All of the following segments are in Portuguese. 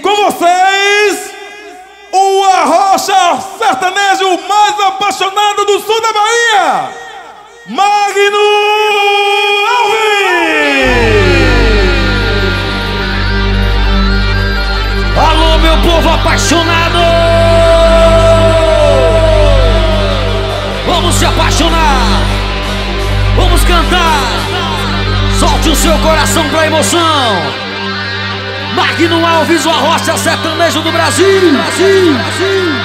com vocês, o Arrocha sertanejo mais apaixonado do sul da Bahia, Magno Alves! Alô, meu povo apaixonado! Vamos se apaixonar! Vamos cantar! Solte o seu coração pra emoção! Magno Alves, o arrocha sertanejo do Brasil! Brasil! Brasil!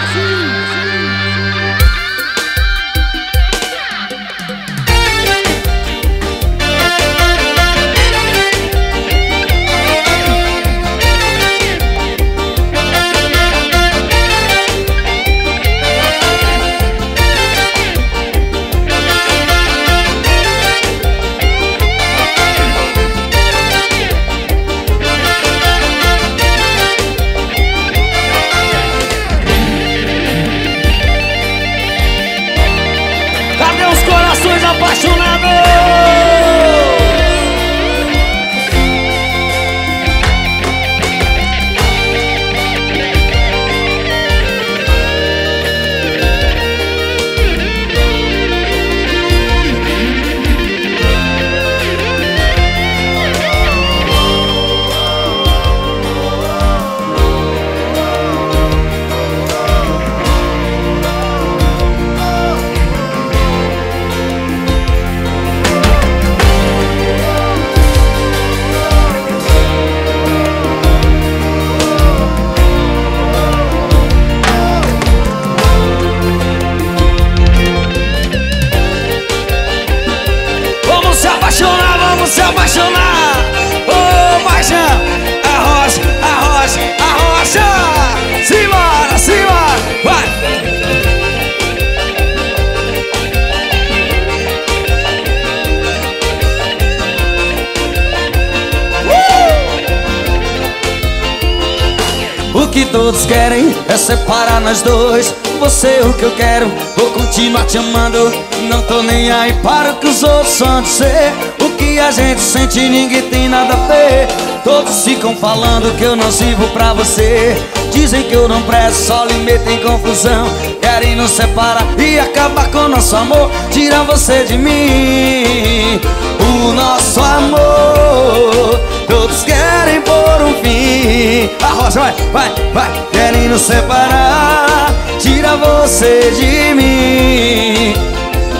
Todos querem é separar nós dois. Você é o que eu quero, vou continuar te amando. Não tô nem aí para o que os outros vão dizer. O que a gente sente ninguém tem nada a ver. Todos ficam falando que eu não sirvo pra você. Dizem que eu não presto, só lhe metem confusão. Querem nos separar e acabar com nosso amor. Tira você de mim O nosso amor Todos querem pôr um fim. A rosa vai, vai, vai. Querem nos separar. Tira você de mim.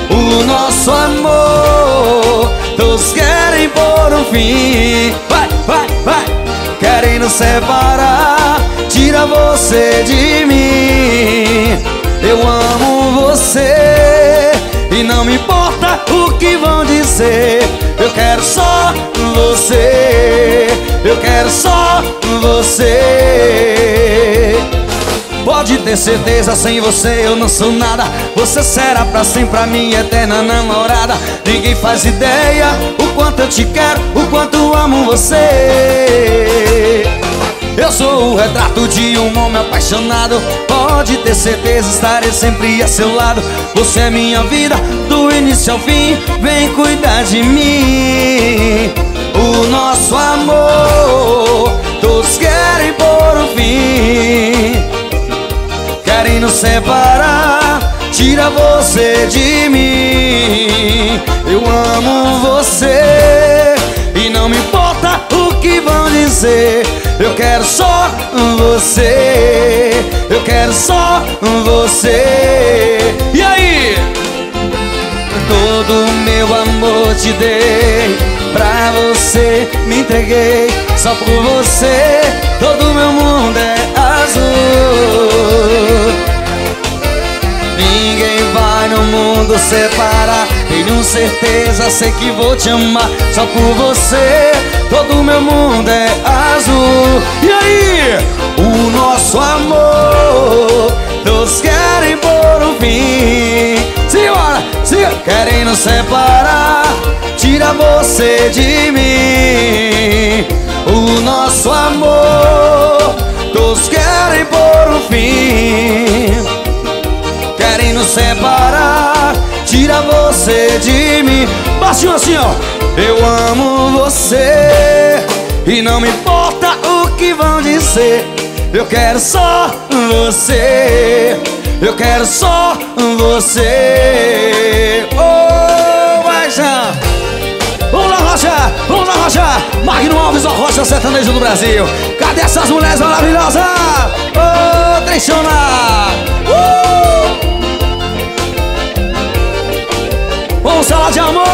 O nosso amor. Todos querem pôr um fim. Vai, vai, vai. Querem nos separar. Tira você de mim. Eu amo você. E não me importa o que vão dizer Eu quero só você. Eu quero só você. Pode ter certeza, sem você eu não sou nada. Você será pra sempre a minha eterna namorada. Ninguém faz ideia o quanto eu te quero O quanto amo você eu sou o retrato de um homem apaixonado. Pode ter certeza, estarei sempre a seu lado. Você é minha vida, do início ao fim. Vem cuidar de mim. O nosso amor Todos querem pôr um fim. Querem nos separar. Tira você de mim. Eu amo você E não me importa que vão dizer eu quero só você Eu quero só você. E aí? Todo meu amor te dei Pra você me entreguei Só por você. Todo meu mundo é azul vai no mundo separar. Tenho certeza, sei que vou te amar Só por você. Todo meu mundo é azul. E aí? O nosso amor Todos querem pôr um fim. Senhora, senhora Querem nos separar? Tira você de mim. O nosso amor Todos querem pôr um fim. Querem nos separar Tira você de mim Baixinho assim, ó Eu amo você E não me importa o que vão dizer Eu quero só você Eu quero só você Oh, Baixão Vamos Rocha! Vamos lá, Rocha! Magno Alves, a Rocha Sertanejo do Brasil Cadê essas mulheres maravilhosas? Ô, oh, Trechona! Uh! Vamos falar de amor!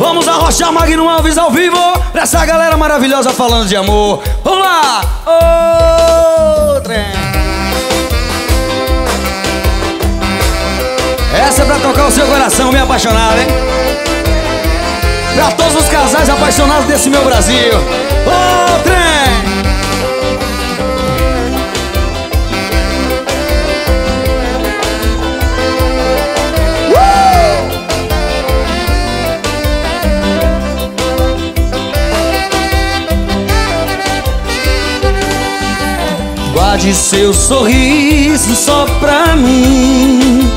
Vamos arrochar Magno Alves ao vivo Pra essa galera maravilhosa falando de amor Vamos lá! Ô, trem Essa é pra tocar o seu coração, me apaixonado, hein? Pra todos os casais apaixonados desse meu Brasil Ô, trem! Guarde seu sorriso só pra mim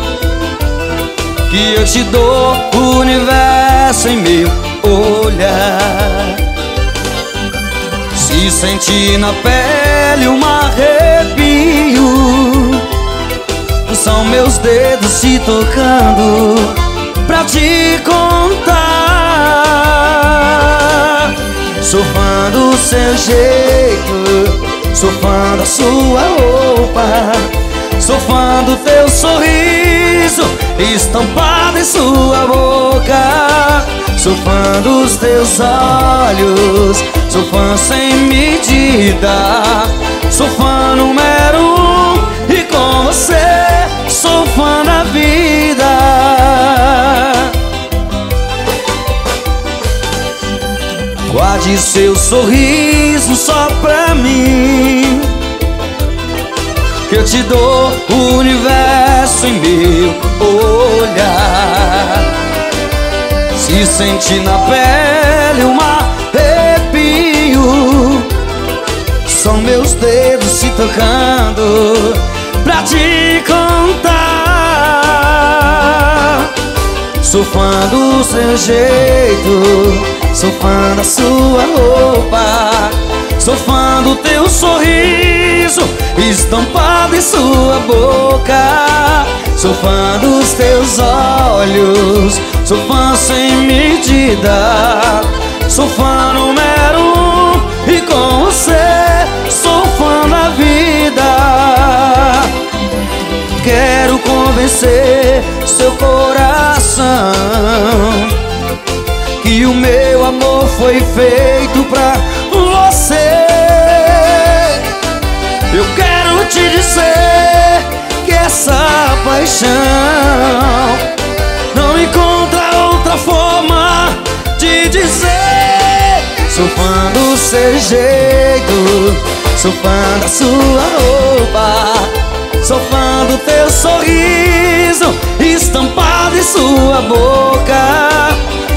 Que eu te dou o universo em meu olhar Se sentir na pele um arrepio. São meus dedos se tocando Pra te contar. Sou fã do seu jeito Sou fã da sua roupa Sou fã do teu sorriso Estampado em sua boca Sou fã dos teus olhos Sou fã sem medida. Sou fã número um E com você sou fã da vida. Guarde seu sorriso só pra mim Que eu te dou o universo em meu olhar Se sentir na pele um arrepio. São meus dedos se tocando Pra te contar Sou fã do seu jeito Sou fã da sua roupa Sou fã do teu sorriso Estampado em sua boca Sou fã dos teus olhos Sou fã sem medida. Sou fã número um E com você sou fã da vida. Quero convencer seu coração que o meu amor foi feito pra você. Eu quero essa paixão. Não encontra outra forma de dizer Sou fã do seu jeito Sou fã da sua roupa Sou fã do teu sorriso Estampado em sua boca.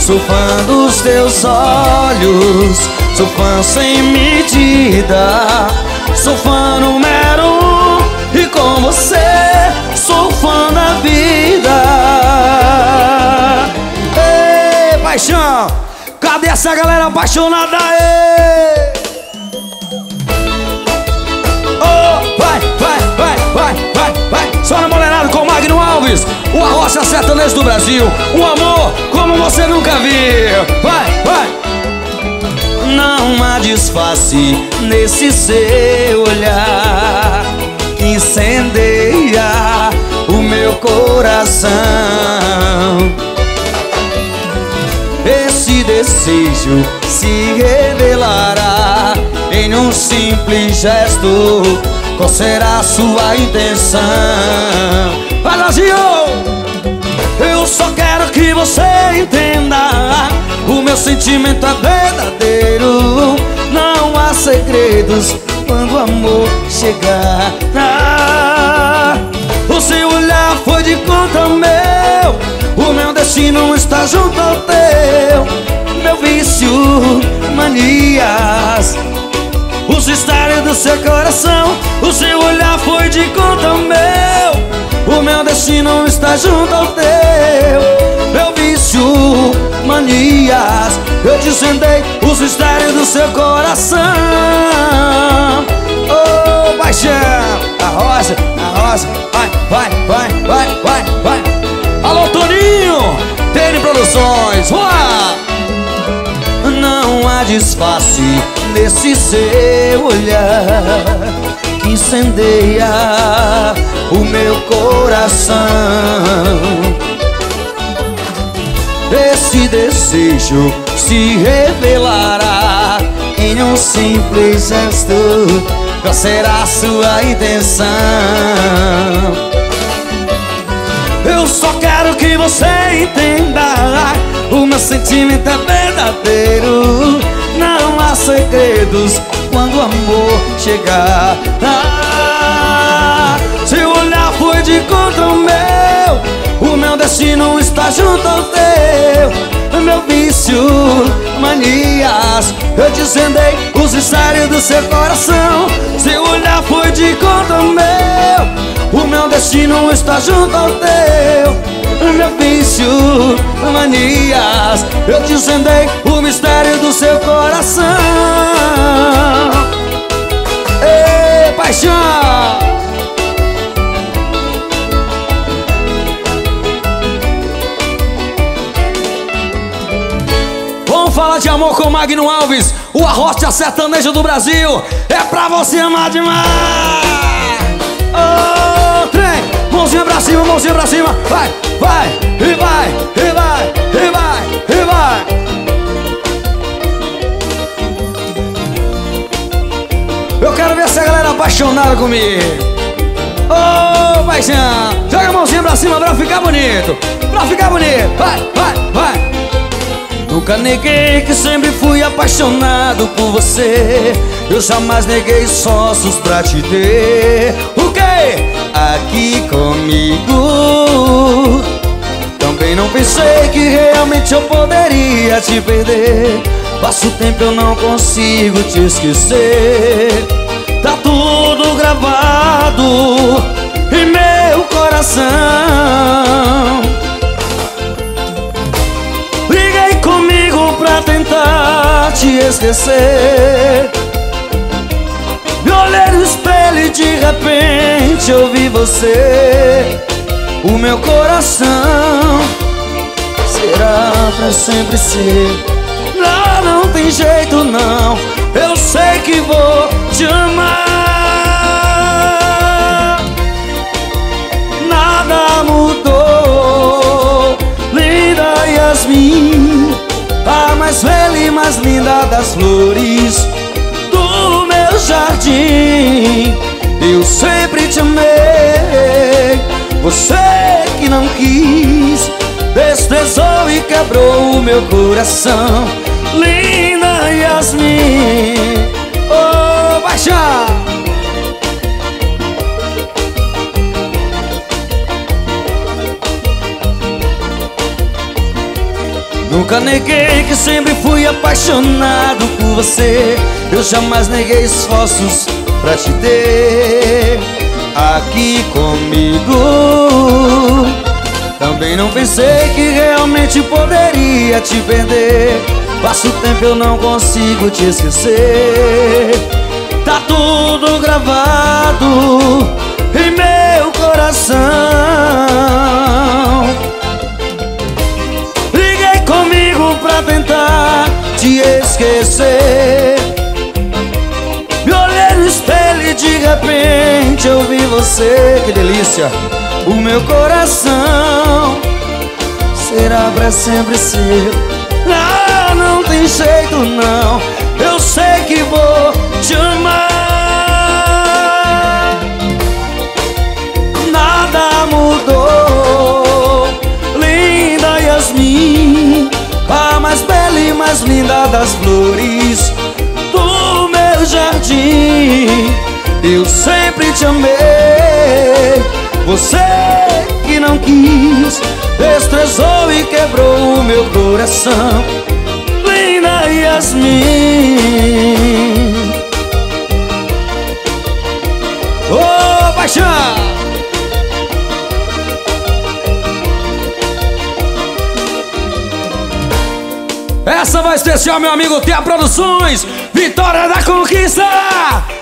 Sou fã dos teus olhos Sou fã sem medida Sou fã número um E com você paixão. Cadê essa galera apaixonada? Aí? Oh, vai, vai, vai, vai, vai, vai. Só na molerada com Magno Alves. O arrocha sertanejo do Brasil. O amor como você nunca viu. Vai, vai. Não há disfarce nesse seu olhar incendeia o meu coração esse desejo se revelará em um simples gesto. Qual será sua intenção? Vai, Brasil! Eu só quero que você entenda O meu sentimento é verdadeiro Não há segredos quando o amor chegar destino está junto ao teu Meu vício, manias. Os mistérios do seu coração O seu olhar foi de conta meu. O meu destino está junto ao teu Meu vício, manias. Eu desvendei os mistérios do seu coração. Oh, paixão A rosa, a rosa Vai, vai, vai, vai, vai, Produções Uau! Não há disfarce nesse seu olhar Que incendeia o meu coração Esse desejo se revelará Em um simples gesto Qual será sua intenção? Eu só quero que você entenda O meu sentimento é verdadeiro. Não há segredos quando o amor chegar. Ah, olhar foi de contra o meu meu destino está junto ao teu. Meu vício, manias Eu desvendei os mistérios do seu coração. Seu olhar foi de contra o meu. O meu destino está junto ao teu. Meu vício, manias Eu desvendei o mistério do seu coração. Ei, paixão de amor com Magno Alves O arrocha sertanejo do Brasil. É pra você amar demais. Oh, trem Mãozinha pra cima, mãozinha pra cima. Vai, vai, e vai, e vai, e vai, e vai. Eu quero ver essa galera apaixonada comigo. Oh, paixão Joga a mãozinha pra cima pra ficar bonito. Pra ficar bonito. Vai, vai, vai Nunca neguei que sempre fui apaixonado por você. Eu jamais neguei sócios pra te ter. O quê? Aqui comigo. Também não pensei que realmente eu poderia te perder. Passo o tempo eu não consigo te esquecer. Tá tudo gravado em meu coração tentar te esquecer. Me olhei no espelho e de repente eu vi você. O meu coração será pra sempre ser Não, não tem jeito não. Eu sei que vou te amar. Nada mudou. Linda Yasmin a mais velha e mais linda das flores do meu jardim. Eu sempre te amei, você que não quis, desprezou e quebrou o meu coração. Linda Yasmin, oh, baixa! Nunca neguei que sempre fui apaixonado por você. Eu jamais neguei esforços pra te ter Aqui comigo. Também não pensei que realmente poderia te perder. Passo o tempo eu não consigo te esquecer. Tá tudo gravado em meu coração tentar te esquecer. Me olhei no espelho e de repente eu vi você. Que delícia! O meu coração será pra sempre seu. Não, não tem jeito não. Eu sei que vou te amar. Nada mudou. Linda Yasmin mais linda das flores do meu jardim. Eu sempre te amei, você que não quis, destrezou e quebrou o meu coração. Linda Yasmin. Ô, oh, paixão! Essa vai especial, meu amigo Tia Produções Vitória da Conquista.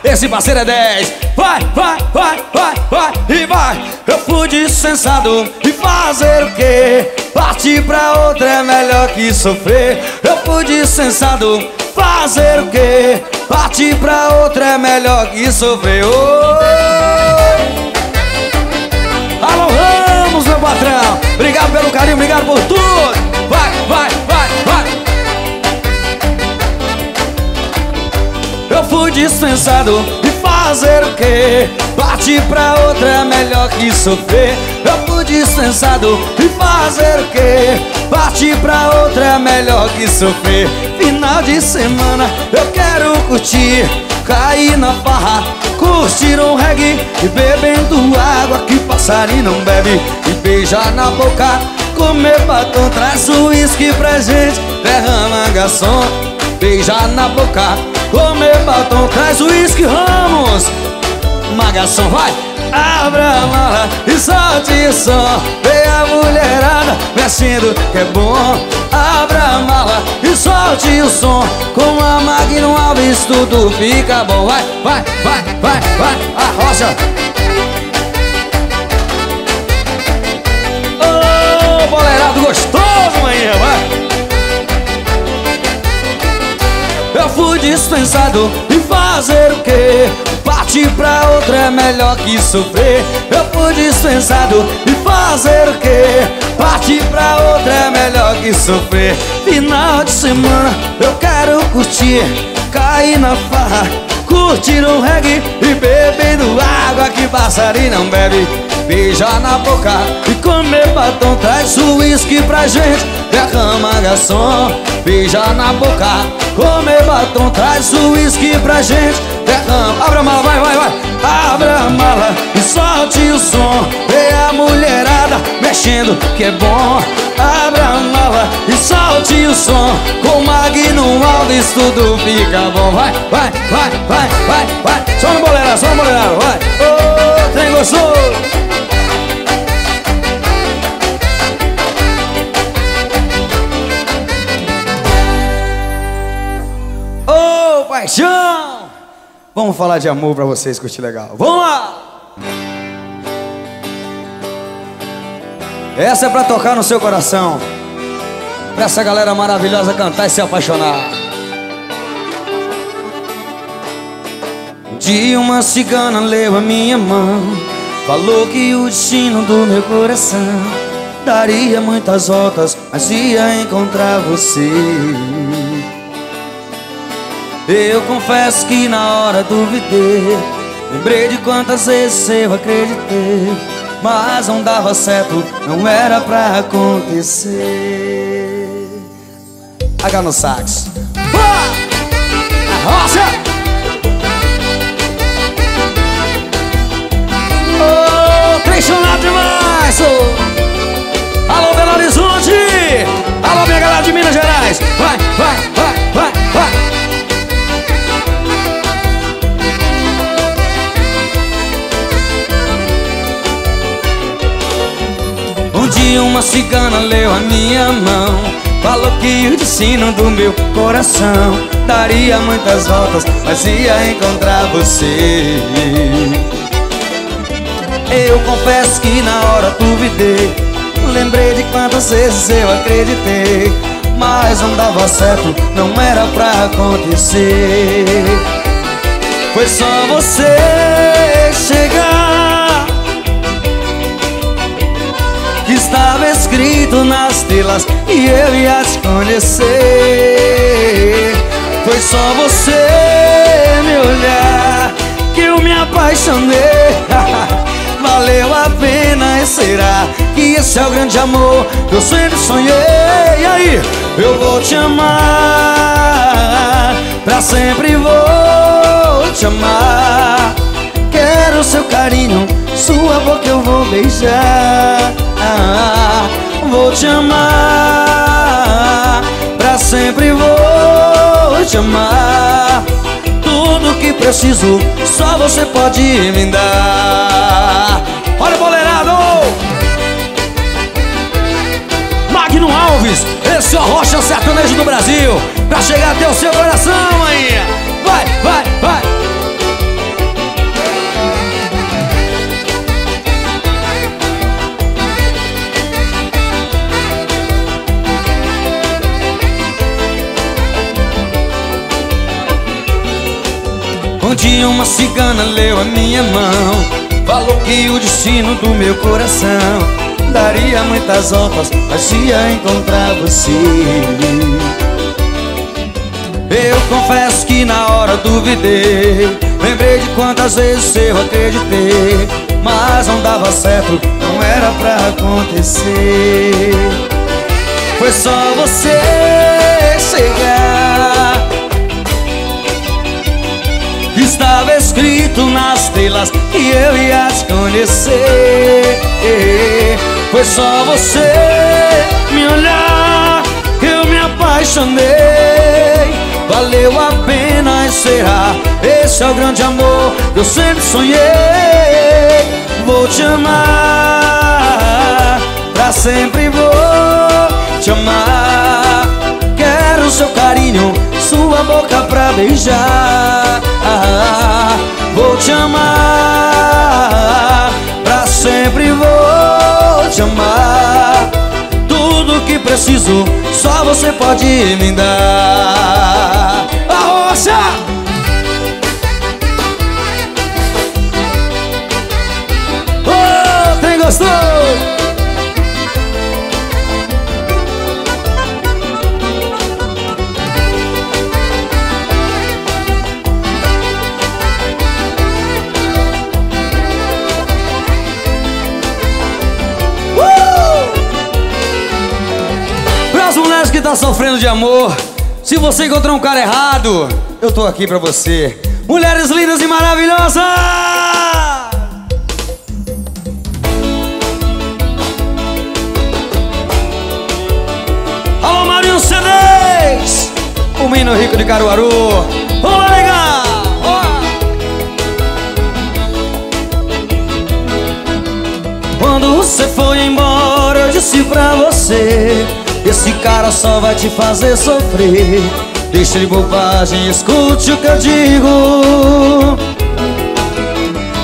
Esse parceiro é 10 Vai, vai, vai, vai, vai e vai. Eu fui dispensado e fazer o quê? Partir pra outra é melhor que sofrer. Eu fui dispensado fazer o quê? Partir pra outra é melhor que sofrer. Oh! Alô Ramos, meu patrão. Obrigado pelo carinho, obrigado por tudo Eu fui dispensado. E fazer o quê? Partir pra outra é melhor que sofrer. Eu fui dispensado. E fazer o quê? Partir pra outra é melhor que sofrer. Final de semana eu quero curtir. Cair na farra, curtir um reggae. E bebendo água que passarinho não bebe. E beijar na boca, comer batom Traz uísque pra gente, derrama garçom Beijar na boca Comer batom, traz uísque, Ramos. Magação, vai! Abra a mala e solte o som. Vem a mulherada mexendo que é bom. Abra a mala e solte o som. Com a Magno Alves tudo fica bom. Vai, vai, vai, vai, vai, a rocha dispensado. E fazer o quê? Partir pra outra é melhor que sofrer. Eu fui dispensado. E fazer o quê? Partir pra outra é melhor que sofrer. Final de semana eu quero curtir. Cair na farra, curtir um reggae E bebendo água que passarinho não bebe Beijar na boca e comer batom Traz uísque pra gente, derrama garçom Beija na boca, comer batom Traz uísque pra gente. Derrama, abre a mala, vai, vai, vai. Abre a mala e solte o som. Vê a mulherada mexendo que é bom. Abre a mala e solte o som. Com Magno Alves tudo fica bom. Vai, vai, vai, vai, vai, vai. Só no boleira, só no boleira, vai Ô, oh, paixão. Vamos falar de amor pra vocês curtir legal. Vamos lá! Essa é pra tocar no seu coração. Pra essa galera maravilhosa cantar e se apaixonar. Um dia uma cigana leu a minha mão. Falou que o destino do meu coração daria muitas voltas, mas ia encontrar você. Eu confesso que na hora duvidei Lembrei de quantas vezes eu acreditei Mas não dava certo, não era pra acontecer H no sax rocha Trechonado demais. Alô Belo Horizonte. Alô minha galera de Minas Gerais. Vai, vai, vai, vai, vai. Dia uma cigana leu a minha mão Falou que o destino do meu coração Daria muitas voltas, mas ia encontrar você Eu confesso que na hora duvidei Lembrei de quantas vezes eu acreditei Mas não dava certo, não era pra acontecer Foi só você chegar estava escrito nas telas e eu ia te conhecer. Foi só você me olhar que eu me apaixonei. Valeu a pena e será que esse é o grande amor que eu sempre sonhei? E aí, eu vou te amar, pra sempre vou te amar. Quero seu carinho, sua boca eu vou beijar vou te amar Pra sempre vou te amar que preciso Só você pode me dar Olha o boleirado! Magno Alves, esse é o Rocha Sertanejo do Brasil Pra chegar até o seu coração aí dia uma cigana leu a minha mão. Falou que o destino do meu coração Daria muitas voltas, mas ia encontrar você Eu confesso que na hora duvidei. Lembrei de quantas vezes eu acreditei Mas não dava certo, não era pra acontecer. Foi só você chegar escrito nas telas que eu ia te conhecer. Foi só você me olhar que eu me apaixonei. Valeu a pena encerrar. Esse é o grande amor que eu sempre sonhei. Vou te amar Pra sempre vou te amar. Quero seu carinho Sua boca pra beijar. Vou te amar. Pra sempre vou te amar. Tudo que preciso Só você pode me dar. A rocha! Tá sofrendo de amor, se você encontrou um cara errado, eu tô aqui pra você. Mulheres lindas e maravilhosas! Alô, Marinho C10! O menino rico de Caruaru. Olá, legal! Quando você foi embora, eu disse pra você Esse cara só vai te fazer sofrer. Deixa de bobagem, escute o que eu digo.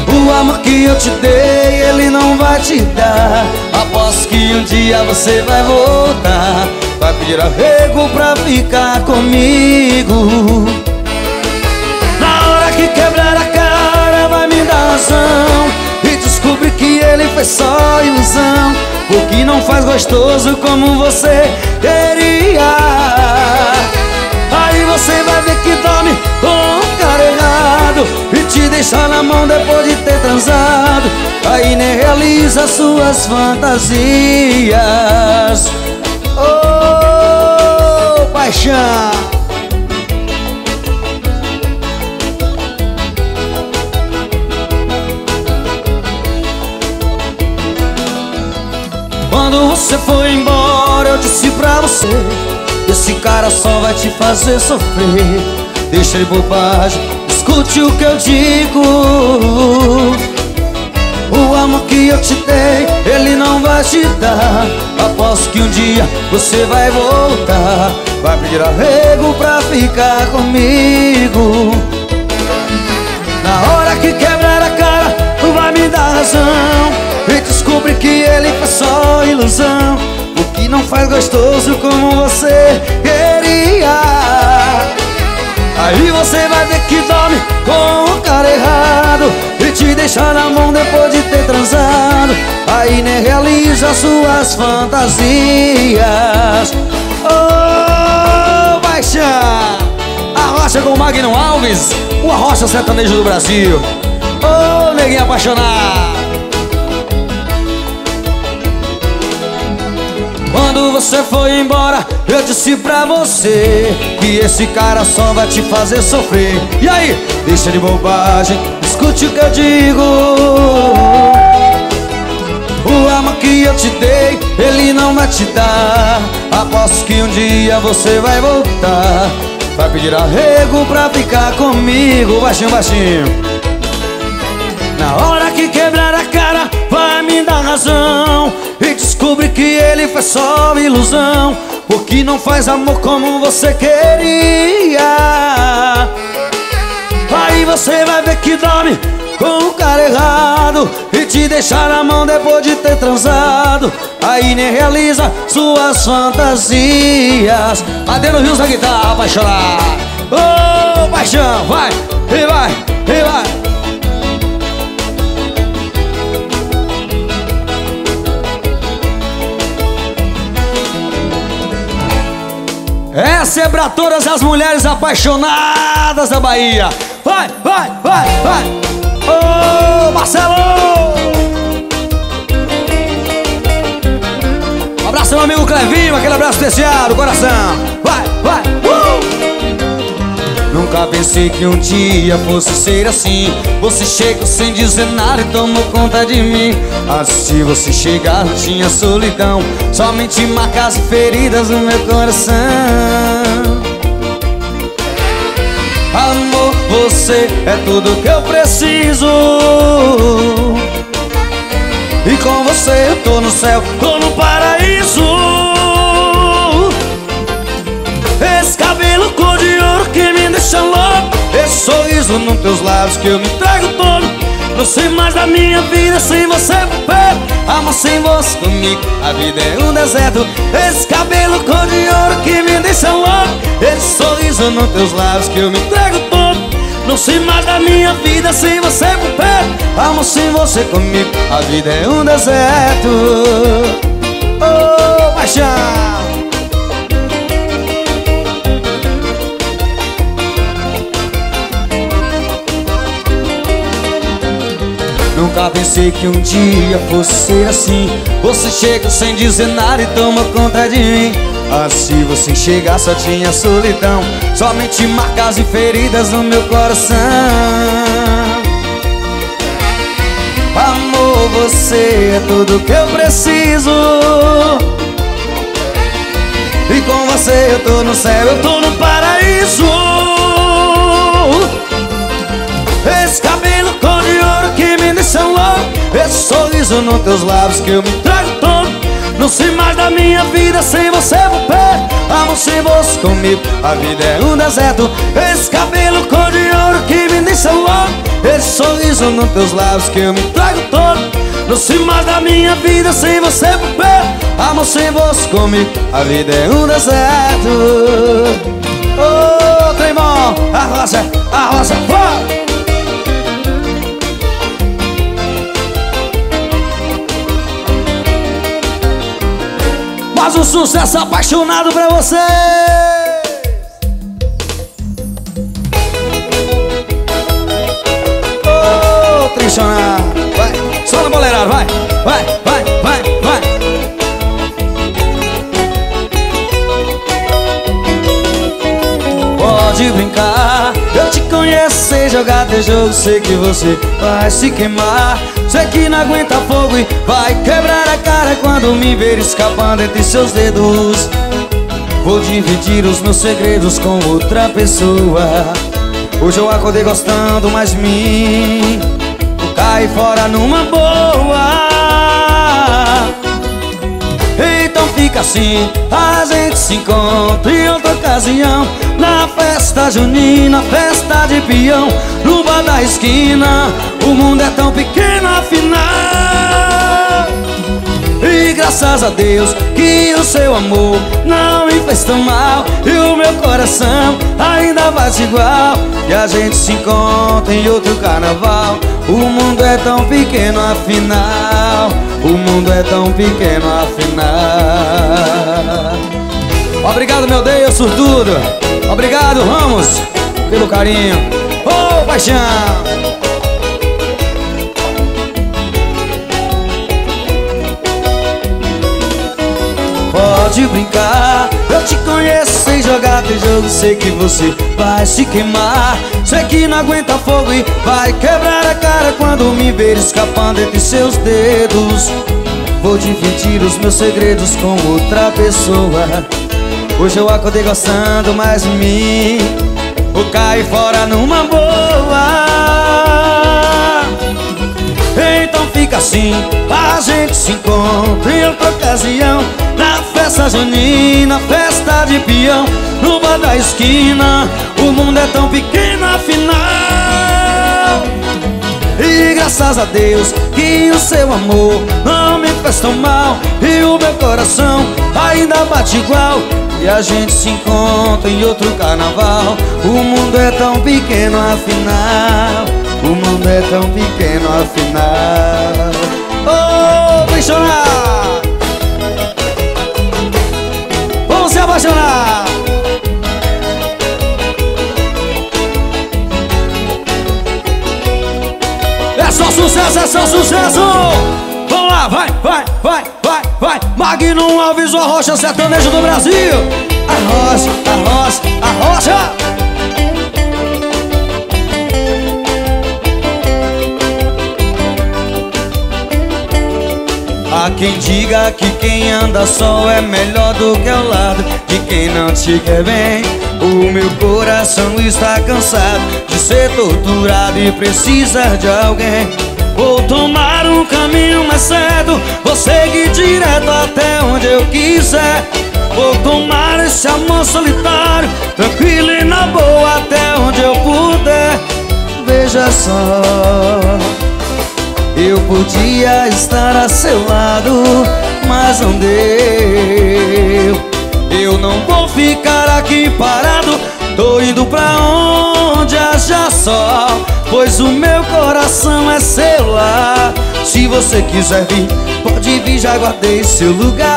O amor que eu te dei, ele não vai te dar. Aposto que um dia você vai voltar Vai pedir arrego pra ficar comigo. Na hora que quebrar a cara vai me dar razão ele foi só ilusão. O que não faz gostoso como você queria Aí você vai ver que dorme com o cara errado E te deixa na mão depois de ter transado. Aí nem realiza suas fantasias. Oh, paixão você foi embora eu disse pra você Esse cara só vai te fazer sofrer. Deixa de bobagem, escute o que eu digo. O amor que eu te dei, ele não vai te dar. Aposto que um dia você vai voltar. Vai pedir arrego pra ficar comigo. Na hora que quebrar a cara, vai me dar razão Descobre que ele foi só ilusão O que não faz gostoso como você queria Aí você vai ver que dorme com o cara errado E te deixa na mão depois de ter transado Aí nem realiza suas fantasias Oh, paixão Arrocha com o Magno Alves, o Arrocha Sertanejo do Brasil. Ô, oh, neguinho apaixonado. Quando você foi embora, eu disse pra você Que esse cara só vai te fazer sofrer. E aí, deixa de bobagem, escute o que eu digo. O amor que eu te dei, ele não vai te dar. Aposto que um dia você vai voltar. Vai pedir arrego pra ficar comigo. Baixinho, baixinho. Na hora que quebrar a cara Vai me dar razão E descobre que ele foi só ilusão. Porque não faz amor como você queria. Aí você vai ver que dorme com o cara errado. E te deixar na mão depois de ter transado. Aí nem realiza suas fantasias. Adendo Rios da guitarra vai chorar Ô oh, paixão, vai, e vai, e vai Essa é pra todas as mulheres apaixonadas da Bahia Vai, vai, vai, vai Ô, Marcelo! Abraço, meu amigo Clevinho, aquele abraço especial do coração. Vai, vai, uh! Nunca pensei que um dia fosse ser assim. Você chega sem dizer nada e tomou conta de mim. Assim você chegar não tinha solidão. Somente marcas e feridas no meu coração. Amor, você é tudo que eu preciso. E com você eu tô no céu, tô no paraíso deixa louco Esse sorriso nos teus lábios que eu me entrego todo. Não sei mais da minha vida sem você viver Amo sem você comigo, a vida é um deserto. Esse cabelo cor de ouro que me deixa louco Esse sorriso nos teus lábios que eu me entrego todo. Não sei mais da minha vida sem você viver Amo sem você comigo, a vida é um deserto. Oh, paixão Nunca pensei que um dia fosse assim. Você chega sem dizer nada e toma conta de mim. Assim você chegar só tinha solidão. Somente marcas e feridas no meu coração. Amor, você é tudo que eu preciso. E com você eu tô no céu, eu tô no paraíso. Esse cabelo cor de ouro Esse sorriso nos teus lábios que eu me trago todo. Não sei mais da minha vida sem você viver Amo sem você comigo, a vida é um deserto. Esse cabelo cor de ouro que me deixa louco Esse sorriso nos teus lábios que eu me trago todo. Não sei mais da minha vida sem você viver Amo sem você comigo, a vida é um deserto. Ô, oh, tremão, a roça, a roça, vai! Faz um sucesso apaixonado pra você Ô, oh, Vai, só na boleirada, vai, vai, Sei jogar teu jogo Sei que você vai se queimar. Sei que não aguenta fogo e vai quebrar a cara Quando me ver escapando entre seus dedos. Vou dividir os meus segredos com outra pessoa. Hoje eu acordei gostando mais de mim. Cair fora numa boa fica assim, a gente se encontra em outra ocasião. Na festa junina, festa de peão. No bar da esquina, o mundo é tão pequeno afinal E graças a Deus que o seu amor não me fez tão mal. E o meu coração ainda bate igual. E a gente se encontra em outro carnaval. O mundo é tão pequeno afinal. O mundo é tão pequeno afinal. Obrigado meu Deus, surtudo. Obrigado Ramos pelo carinho. Ô oh, paixão Pode brincar, eu te conheço sem jogar teu jogo Sei que você vai se queimar. Sei que não aguenta fogo e vai quebrar a cara Quando me ver escapando entre seus dedos. Vou dividir os meus segredos com outra pessoa. Hoje eu acordei gostando mais de mim. Vou cair fora numa boa assim A gente se encontra em outra ocasião Na festa junina, festa de peão No bar da esquina O mundo é tão pequeno afinal. E graças a Deus que o seu amor não me faz tão mal E o meu coração ainda bate igual E a gente se encontra em outro carnaval. O mundo é tão pequeno afinal. O mundo é tão pequeno afinal Chorar Vamos se apaixonar só sucesso, é só sucesso! Vamos lá, vai, vai, vai, vai, vai! Magnum Alves, o Rocha Sertanejo do Brasil! A rocha, a quem diga que quem anda só é melhor do que ao lado de quem não te quer bem. O meu coração está cansado de ser torturado e precisa de alguém. Vou tomar um caminho mais cedo, vou seguir direto até onde eu quiser. Vou tomar esse amor solitário, tranquilo e na boa até onde eu puder. Veja só. Eu podia estar a seu lado, mas não deu. Eu não vou ficar aqui parado Tô indo pra onde haja sol Pois o meu coração é seu lar Se você quiser vir, pode vir, já guardei seu lugar.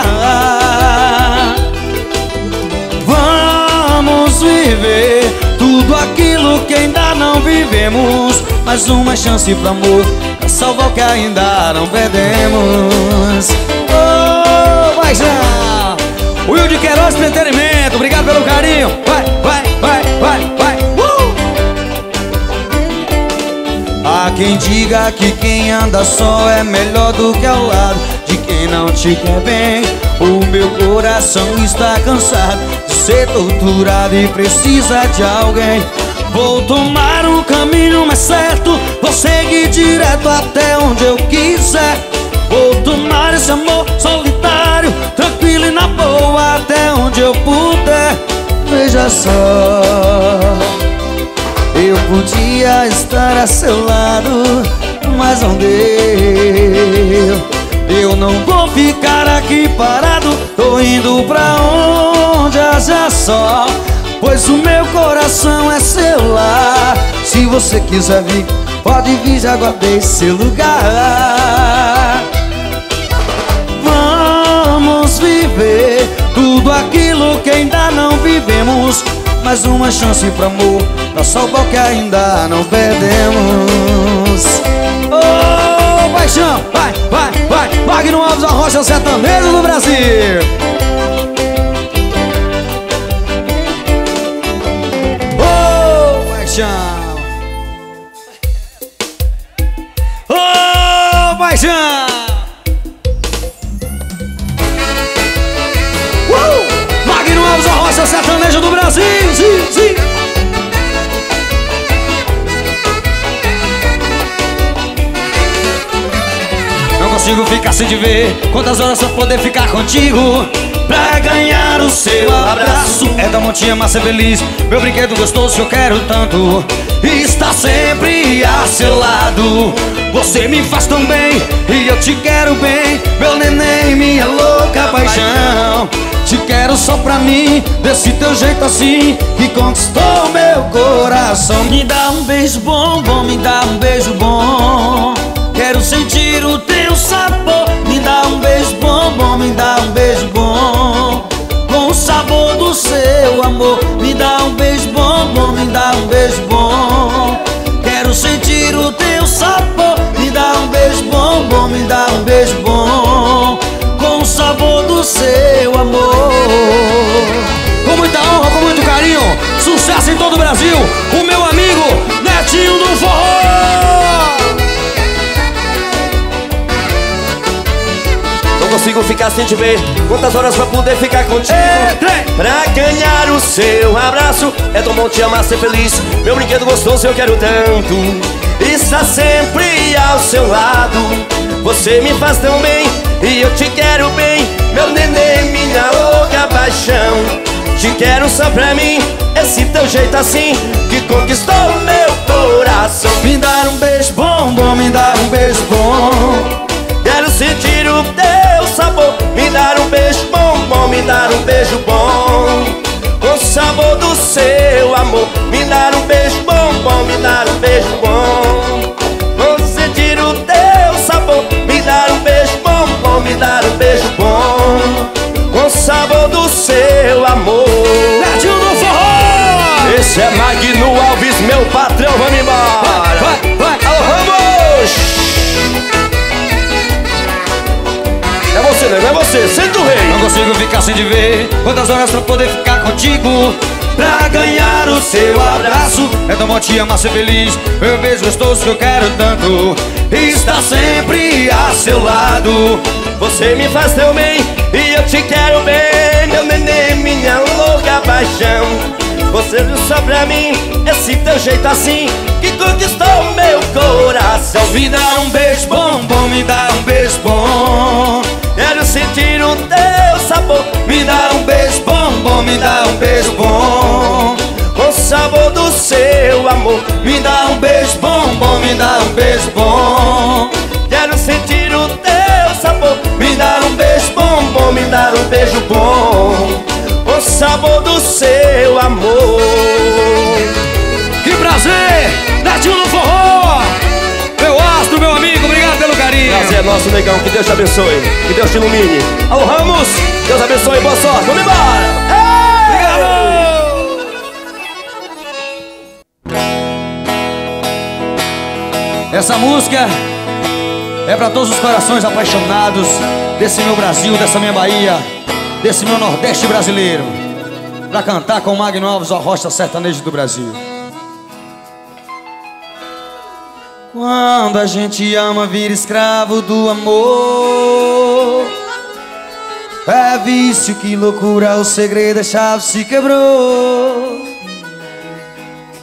Vamos viver tudo aquilo que ainda não vivemos. Mais uma chance pro amor salva o que ainda não perdemos. Oh, vai já! Will de Queiroz Entretenimento, obrigado pelo carinho. Vai, vai, vai, vai, vai. Uh! Há quem diga que quem anda só é melhor do que ao lado De quem não te quer bem. O meu coração está cansado De ser torturado e precisa de alguém Vou tomar um caminho mais certo. Vou seguir direto até onde eu quiser. Vou tomar esse amor solitário Tranquilo e na boa até onde eu puder. Veja só Eu podia estar a seu lado Mas não deu. Eu não vou ficar aqui parado Tô indo pra onde haja sol Pois o meu coração é seu lar. Se você quiser vir, pode vir, já guardei seu lugar. Vamos viver tudo aquilo que ainda não vivemos. Mais uma chance pro amor, pra salvar o que ainda não perdemos. Oh, paixão, vai, vai, vai. Magno Alves, a rocha sertanejo do Brasil Paixão uh! Magno Alves, a roça sertaneja do Brasil sim, sim. Não consigo ficar sem te ver Quantas horas eu poder ficar contigo Pra ganhar o seu abraço É da montinha mas ser feliz Meu brinquedo gostoso que eu quero tanto Está sempre a seu lado Você me faz tão bem E eu te quero bem. Meu neném, minha louca paixão. Te quero só pra mim Desse teu jeito assim Que conquistou meu coração. Me dá um beijo bom, bom Me dá um beijo bom. Quero sentir o teu sabor. Me dá um beijo bom, bom Me dá um beijo bom. Com o sabor do seu amor. Me dá um beijo bom, bom Me dá um beijo bom beijo bom, bom Me dá um beijo bom Com o sabor do seu amor ficar sem te ver Quantas horas pra poder ficar contigo? Pra ganhar o seu abraço É tão bom te amar, ser feliz. Meu brinquedo gostoso eu quero tanto Está sempre ao seu lado. Você me faz tão bem E eu te quero bem Meu neném, minha louca paixão. Te quero só pra mim Esse teu jeito assim Que conquistou meu coração. Me dar um beijo bom, bom, me dar um beijo bom. Quero sentir o teu sabor. Me dar um beijo bom, bom Me dar um beijo bom. Com o sabor do seu amor. Me dar um beijo bom, bom Me dar um beijo bom. Com sentir o teu sabor. Me dar um beijo bom, bom Me dar um beijo bom. Com o sabor do seu amor. Netinho do forró! Esse é Magno Alves, meu patrão, vamos embora. Vai, vai! É você, senta o rei. Não consigo ficar sem te ver. Quantas horas pra poder ficar contigo? Pra ganhar o seu abraço. É tão bom te amar, ser feliz. Eu beijo gostoso que eu quero tanto. Está sempre a seu lado. Você me faz tão bem e eu te quero bem Meu neném, minha louca paixão. Você viu só pra mim esse teu jeito assim Que conquistou meu coração. Me dá um beijo bom, bom, me dá um beijo bom Quero sentir o teu sabor. Me dá um beijo bom, bom, me dá um beijo bom. O sabor do seu amor. Me dá um beijo bom, bom, me dá um beijo bom. Quero sentir o teu sabor. Me dá um beijo bom, bom, Me dar um beijo bom. O sabor do seu amor. Que prazer! Nosso, negão, que Deus te abençoe Que Deus te ilumine Alô, Ramos, Deus abençoe, boa sorte, vamos embora! Essa música é pra todos os corações apaixonados desse meu Brasil, dessa minha Bahia, desse meu Nordeste brasileiro. Pra cantar com o Magno Alves, a rocha sertanejo do Brasil. Quando a gente ama, vira escravo do amor. É vício, que loucura, o segredo, a chave se quebrou.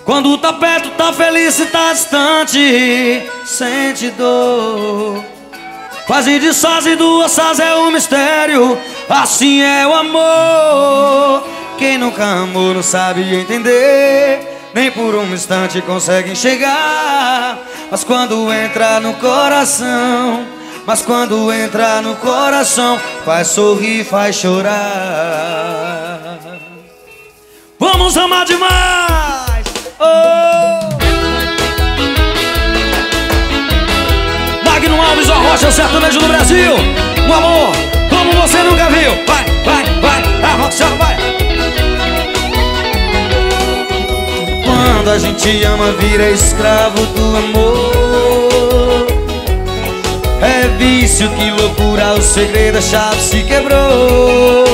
Quando tá perto, tá feliz e tá distante, sente dor. Quase de sós e duas sós é um mistério, assim é o amor. Quem nunca amou não sabe entender, nem por um instante consegue enxergar. Mas quando entra no coração, mas quando entra no coração, faz sorrir, faz chorar. Vamos amar demais! Oh! Magno Alves, a rocha sertanejo do Brasil. Um amor como você nunca viu. Vai, vai, vai, a rocha vai. Quando a gente ama, vira escravo do amor. É vício, que loucura, o segredo, a chave se quebrou.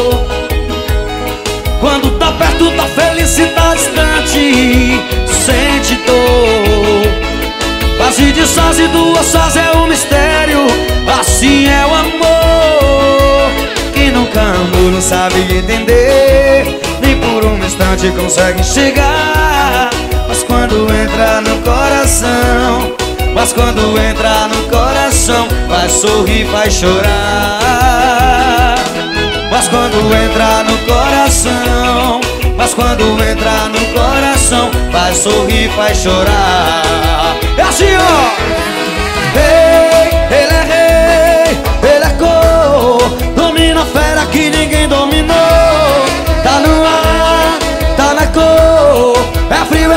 Quando tá perto, tá feliz e tá distante Sente dor. Quase de sós e duas sós é um mistério. Assim é o amor. Quem nunca amou não sabe entender. Nem por um instante consegue chegar quando entra no coração Mas quando entra no coração Vai sorrir, vai chorar. Mas quando entra no coração Mas quando entra no coração Vai sorrir, vai chorar. É assim, ó. Rei,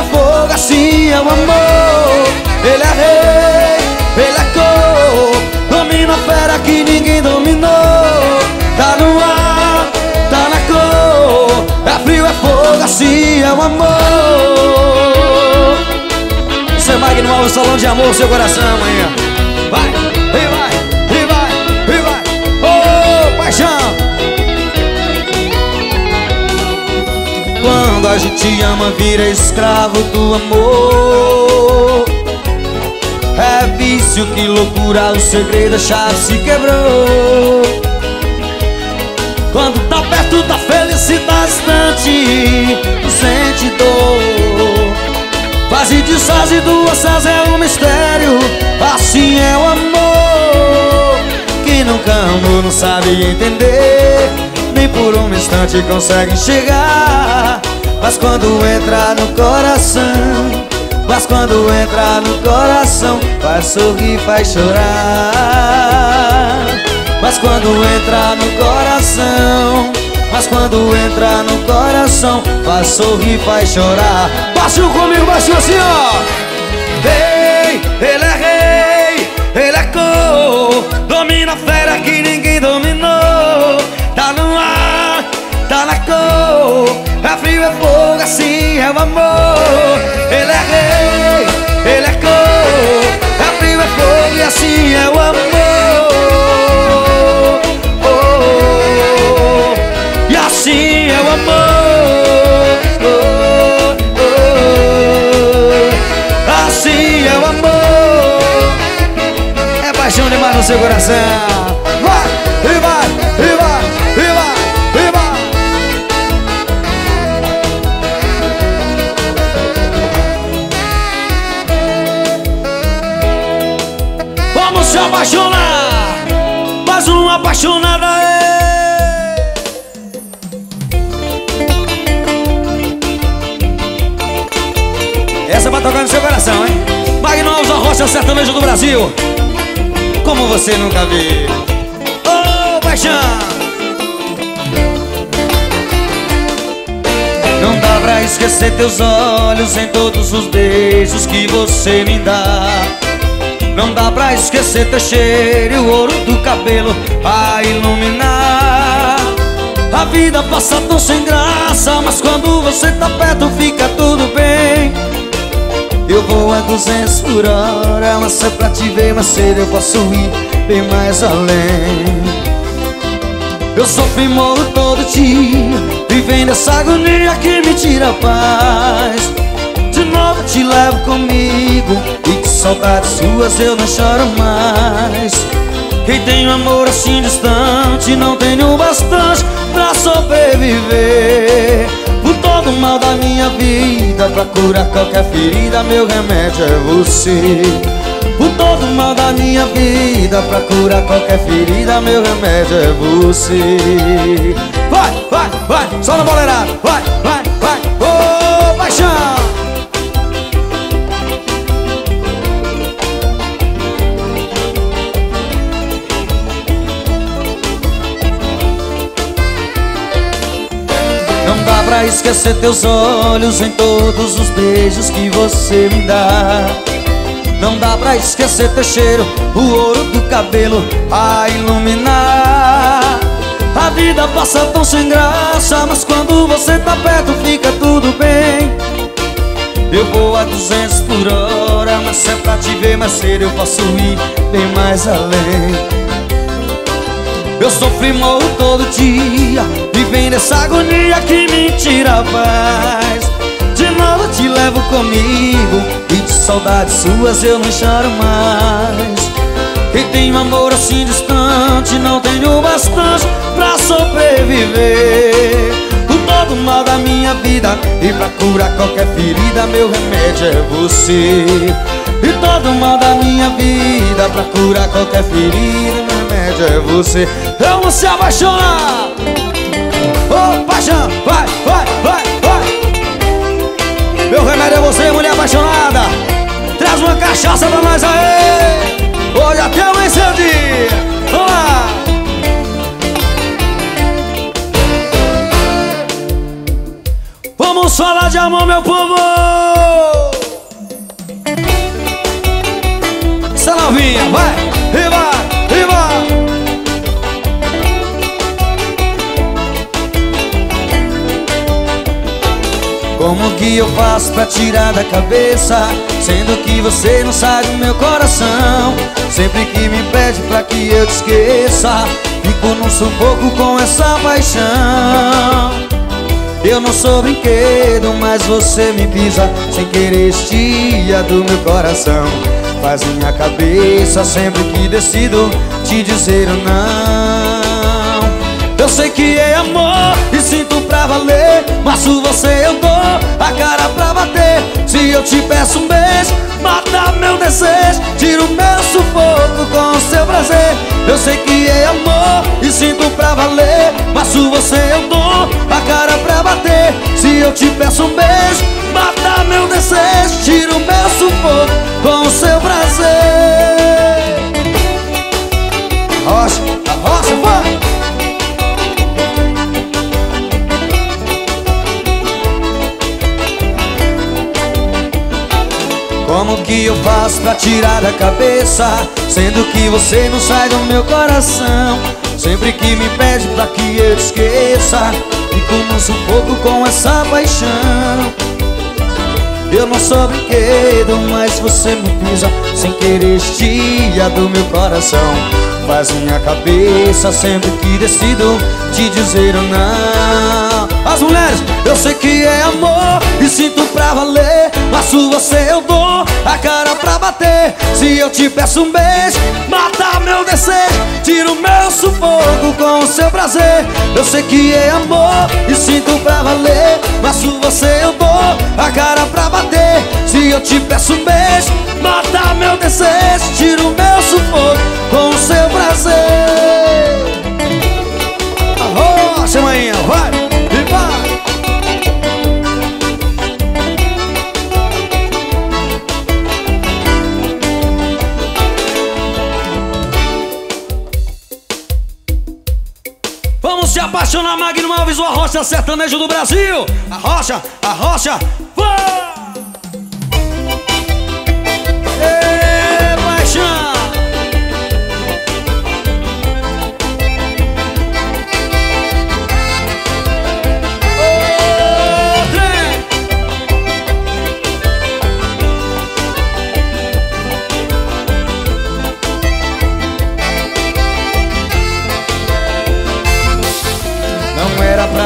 fogo, assim é o amor. Ele é rei, ele é cor. Domina a fera que ninguém dominou. Tá no ar, tá na cor. É frio, é fogo, assim é o amor. Seu Magno Alves, salão de amor, seu coração amanhã. Vai, A gente ama, vira escravo do amor. É vício, que loucura, o segredo, a chave se quebrou. Quando tá perto da felicidade distante Sente dor. Faz e desfaz e duas é um mistério Assim é o amor. Quem nunca amou não sabe entender Nem por um instante consegue chegar Mas quando entra no coração Mas quando entra no coração Faz sorrir, faz chorar. Mas quando entra no coração mas quando entra no coração Faz sorrir, faz chorar. Baixo comigo, baixo assim, ó. Rei, ele é rei Ele é cor. Domina a fera que ninguém dominou. Tá no ar, tá na cor É frio, é fogo, assim é o amor. Ele é rei, ele é cor. É frio, é fogo e assim é o amor. Assim é o amor. Assim é o amor. É paixão demais no seu coração se apaixonar Mais uma apaixonada é Essa vai tocar no seu coração, hein? A rocha sertaneja do Brasil. Como você nunca viu. Ô, oh, paixão! Não dá pra esquecer teus olhos em todos os beijos que você me dá Não dá pra esquecer teu cheiro e o ouro do cabelo a iluminar. A vida passa tão sem graça, mas quando você tá perto fica tudo bem. Eu vou a 200 por hora Mas é pra te ver mais cedo eu posso ir bem mais além. Eu sofro e morro todo dia Vivendo essa agonia que me tira a paz De novo te levo comigo. E de saudades suas eu não choro mais. Quem tem um amor assim distante Não tem o bastante pra sobreviver. Por todo o mal da minha vida Pra curar qualquer ferida Meu remédio é você. Por todo o mal da minha vida Pra curar qualquer ferida Meu remédio é você. Vai, vai, vai Só na boleirada. Vai, vai, vai oh, pra esquecer teus olhos em todos os beijos que você me dá. Não dá pra esquecer teu cheiro, o ouro do cabelo a iluminar. A vida passa tão sem graça, mas quando você tá perto fica tudo bem. Eu vou a 200 por hora, mas é pra te ver mais cedo eu posso ir bem mais além. Eu sofro e morro todo dia Vivendo essa agonia que me tira a paz. De novo te levo comigo E de saudades suas eu não choro mais. Tem um amor assim distante Não tenho bastante pra sobreviver. Com todo o mal da minha vida E pra curar qualquer ferida Meu remédio é você. E todo o mal da minha vida Pra curar qualquer ferida Meu remédio é você. Vamos se apaixonar paixão, vai, vai, vai, vai. Meu remédio é você, mulher apaixonada. Traz uma cachaça pra nós aí. Hoje até o dia. Vamos lá. Vamos falar de amor, meu povo. Essa novinha, vai, e vai, e vai Como que eu faço pra tirar da cabeça? Sendo que você não sai do meu coração. Sempre que me pede pra que eu te esqueça Fico num sufoco com essa paixão. Eu não sou brinquedo, mas você me pisa Sem querer estia do meu coração. Faz minha cabeça sempre que decido te dizer não Eu sei que é amor e sinto pra valer Maço você eu dou a cara pra bater. Se eu te peço um beijo, mata meu desejo Tira o meu sufoco com o seu prazer. Eu sei que é amor e sinto pra valer Maço você eu dou a cara pra bater. Se eu te peço um beijo, mata meu desejo Tira o meu sufoco com o seu prazer que eu faço pra tirar da cabeça Sendo que você não sai do meu coração. Sempre que me pede pra que eu esqueça Fico num sufoco com essa paixão. Eu não sou brinquedo, mas você me pisa Sem querer estia do meu coração. Faz minha cabeça sempre que decido te dizer não As mulheres, eu sei que é amor e sinto pra valer Passo você eu dou a cara pra bater. Se eu te peço um beijo, mata meu desejo Tira meu sufoco com o seu prazer. Eu sei que é amor e sinto pra valer Passo você eu dou a cara pra bater. Se eu te peço um beijo, mata meu desejo Tira meu sufoco com o seu prazer Vamos apaixonar, Magno Alves, o Arrocha Sertanejo do Brasil. Arrocha, arrocha, vai!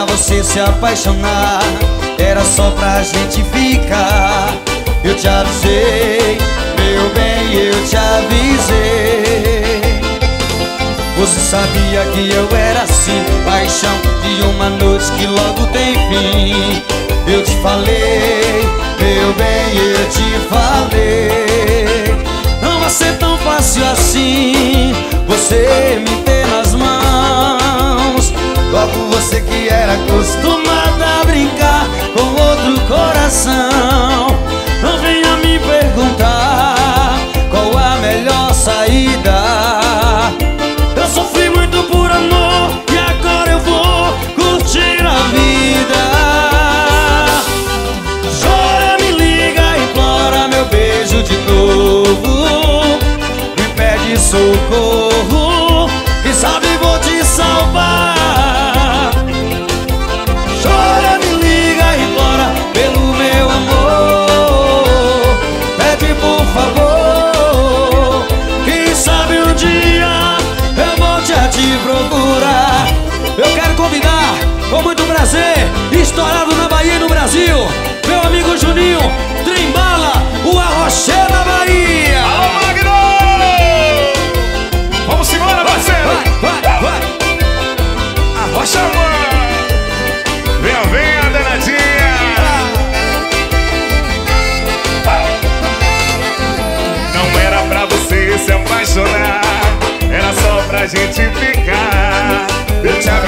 Você se apaixonar. Era só pra gente ficar. Eu te avisei, meu bem, eu te avisei. Você sabia que eu era assim Paixão de uma noite que logo tem fim. Eu te falei, meu bem, eu te falei. Não vai ser tão fácil assim. Você me Logo você que era acostumada a brincar com outro coração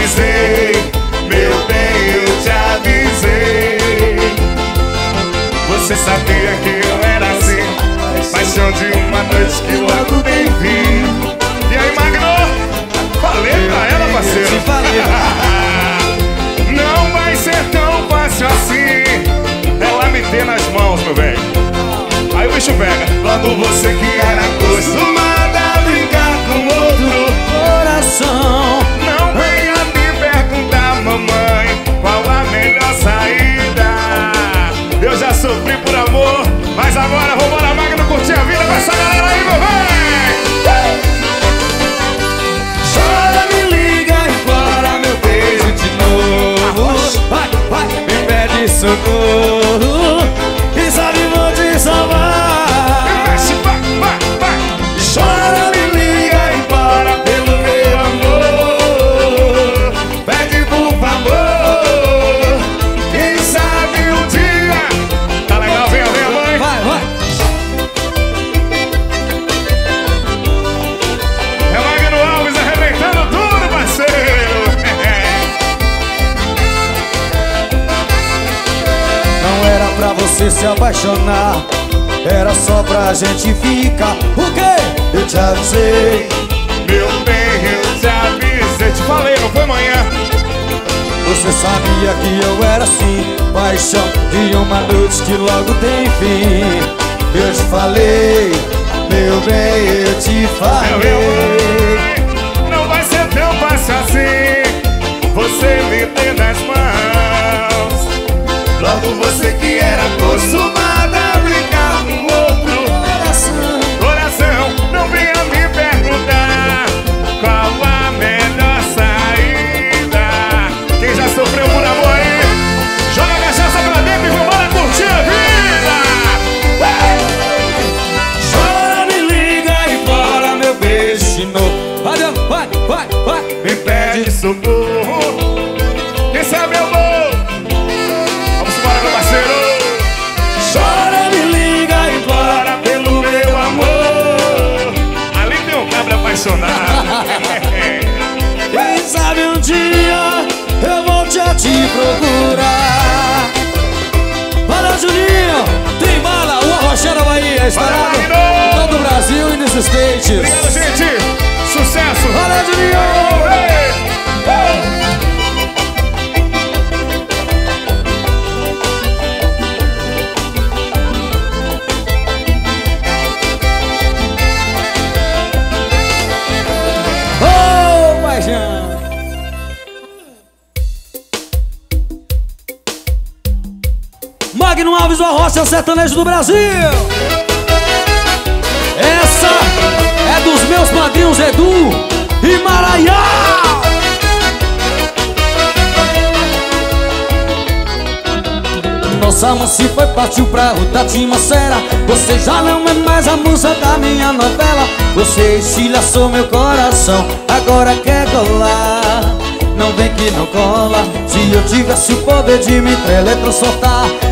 avisei, meu bem, eu te avisei. Você sabia que eu era assim, paixão de uma noite que logo bem vi. E aí, Magno, falei pra ela, parceiro. Não vai ser tão fácil assim, ela me tem nas mãos, meu bem. Aí o bicho pega, logo você que era acostumado. Apaixonar. Era só pra gente ficar. O quê? Eu te avisei. Meu bem, eu te avisei. Te falei, não foi amanhã? Você sabia que eu era assim. Paixão de uma noite que logo tem fim. Eu te falei Meu bem, eu te falei. Não vai ser tão fácil assim. Você me tem nas mãos Logo você que era acostumada a brincar com outro. Coração Coração, não venha me perguntar Qual a melhor saída. Quem já sofreu por amor aí? Joga a cachaça pra dentro e vambora curtir a vida. Chora, me liga e bora meu beijo de novo. Vai, vai, vai, vai. Me pede socorro apaixonado Quem sabe um dia eu volte a te procurar. Para Juninho, tem bala, o Arrochera Bahia em todo o Brasil e nos Obrigado gente, sucesso. Valeu, Juninho! Ei. Arrocha Sertanejo do Brasil! Essa é dos meus padrinhos Edu e Maraiá! Nossa moça foi partiu pra outra atmosfera Você já não é mais a musa da minha novela Você estilhaçou meu coração Agora quer colar Não vem que não cola Se eu tivesse o poder de me teletransportar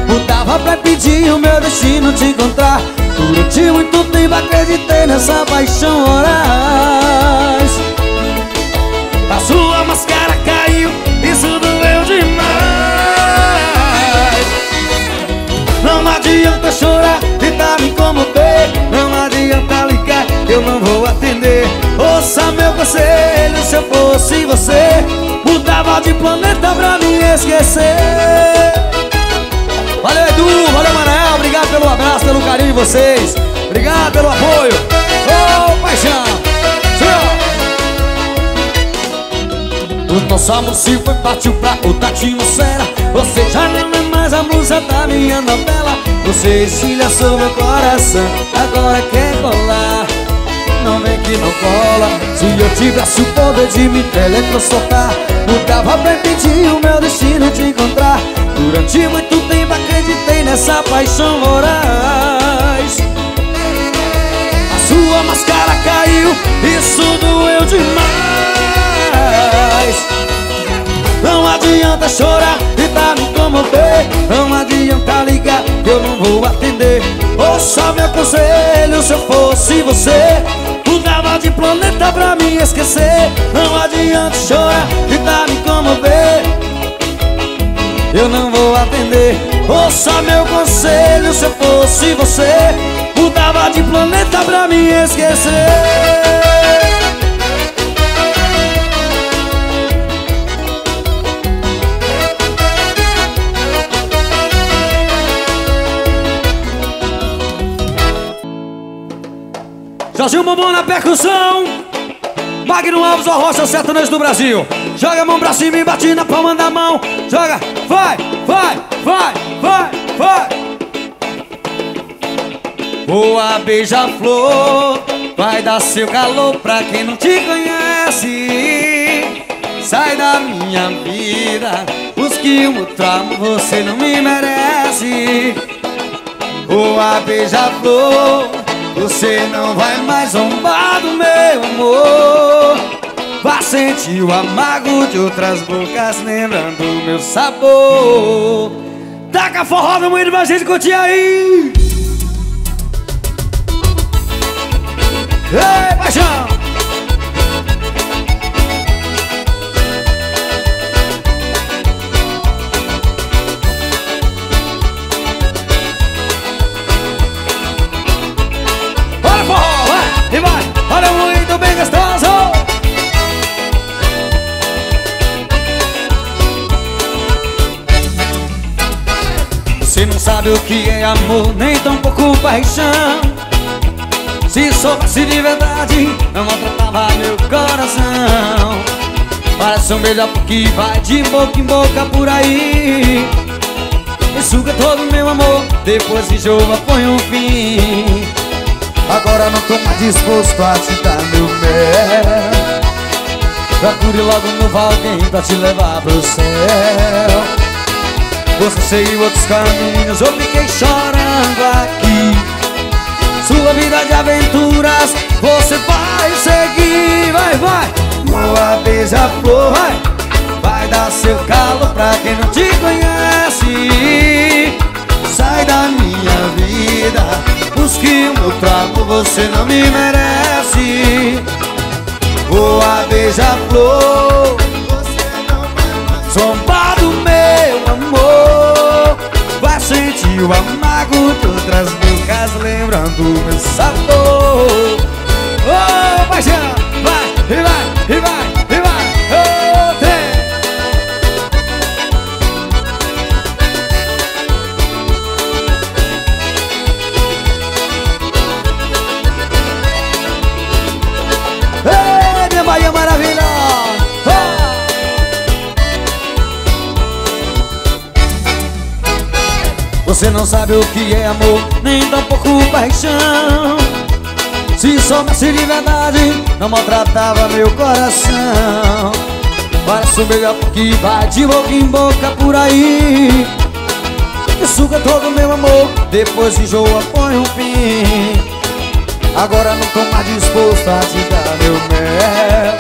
Mudava pra pedir o meu destino te encontrar. Durante muito tempo acreditei nessa paixão horas A sua máscara caiu Isso doeu demais. Não adianta chorar, tentar me incomodar Não adianta ligar, eu não vou atender. Ouça meu conselho, se eu fosse você Mudava de planeta pra me esquecer Valeu Manel, obrigado pelo abraço, pelo carinho de vocês. Obrigado pelo apoio. Ô paixão, Senhor. O nosso amor se foi, partiu pra outra atmosfera. Você já não é mais a musa da minha novela. Você estilhaçou meu coração, agora quer colar. Não vem que não cola. Se eu tivesse o poder de me teletransportar Mudava pra impedir o meu destino de encontrar Durante muito tempo acreditei nessa paixão voraz. A sua máscara caiu, isso doeu demais. Não adianta chorar e tá me incomodar Não adianta ligar, eu não vou atender. Ouça meu conselho, se eu fosse você Mudava de planeta pra me esquecer. Não adianta chorar e tá me incomodar Eu não vou atender. Ouça meu conselho, se eu fosse você Mudava de planeta pra me esquecer. Jorginho Bombom na percussão. Magno Alves, o Rocha Sertanejo do Brasil. Joga a mão pra cima e bate na palma da mão. Joga, vai, vai, vai, vai, vai. Boa beija-flor Vai dar seu calor pra quem não te conhece. Sai da minha vida Os que eu tramo você não me merece. Boa beija-flor Você não vai mais zombar do meu amor Vá sentir o amargo de outras bocas Lembrando o meu sabor Taca forró no meio pra gente curtir aí Ei, paixão! O que é amor, nem tão pouco paixão. Se soubesse de verdade, não maltratava meu coração. Parece um beija-flor que vai de boca em boca por aí. E suga todo meu amor, depois de jogo põe um fim. Agora não tô mais disposto a te dar meu mel. Procure logo no alguém pra te levar pro céu Você seguiu outros caminhos, eu fiquei chorando aqui. Sua vida de aventuras, você vai seguir Vai, vai! Boa beija-flor, vai! Vai dar seu calo pra quem não te conhece. Sai da minha vida Busque um outro amor, você não me merece. Voa beija-flor Zombado meu amor Vai sentir o amargo de bocas Lembrando meu sabor. Oh, paixão, vai, e vai, e vai Você não sabe o que é amor, nem tampouco paixão. Se soubesse de verdade, não maltratava meu coração. Parece um beija-flor que vai de boca em boca por aí. Que suga todo meu amor, depois enjoa, põe um fim. Agora não tô mais disposto a te dar meu mel.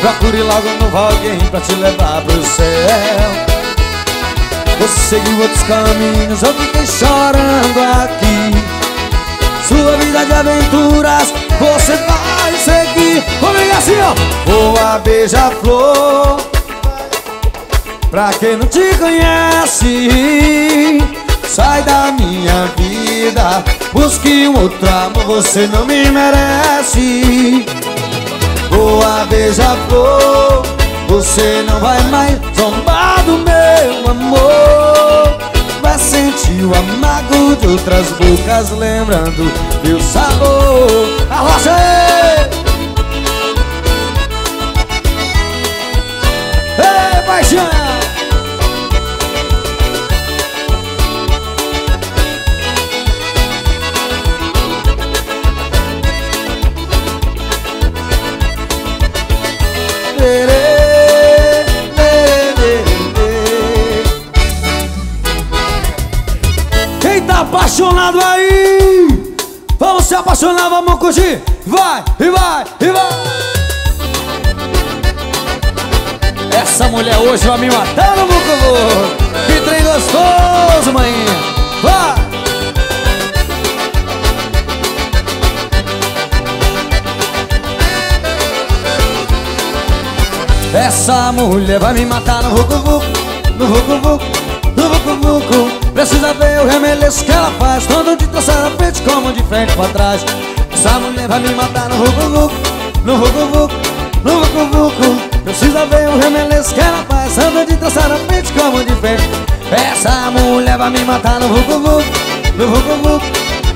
Procure logo novo alguém pra te levar pro céu Você seguiu outros caminhos, eu fiquei chorando aqui. Sua vida de aventuras, você vai seguir. Comigo assim, ó. Voa beija-flor. Pra quem não te conhece Sai da minha vida. Busque um outro amor, você não me merece. Boa beija-flor. Você não vai mais zombar do meu amor. Vai sentir o amargo de outras bocas Lembrando meu sabor. Arrocha apaixonado aí? Vamos se apaixonar, vamos curtir. Vai, e vai, e vai. Essa mulher hoje vai me matar no buco Que trem gostoso, maninha. Vai. Essa mulher vai me matar no vucu vucu No vucu vucu, no vucu vucu Precisa ver o remeleixo que ela faz Quando de trás pra frente como de frente pra trás. Essa mulher vai me matar no vucu vucu No vucu vucu, no vucu vucu Precisa ver o remeleixo que ela faz Quando de trás pra frente como de frente. Essa mulher vai me matar no vucu vucu No vucu vucu,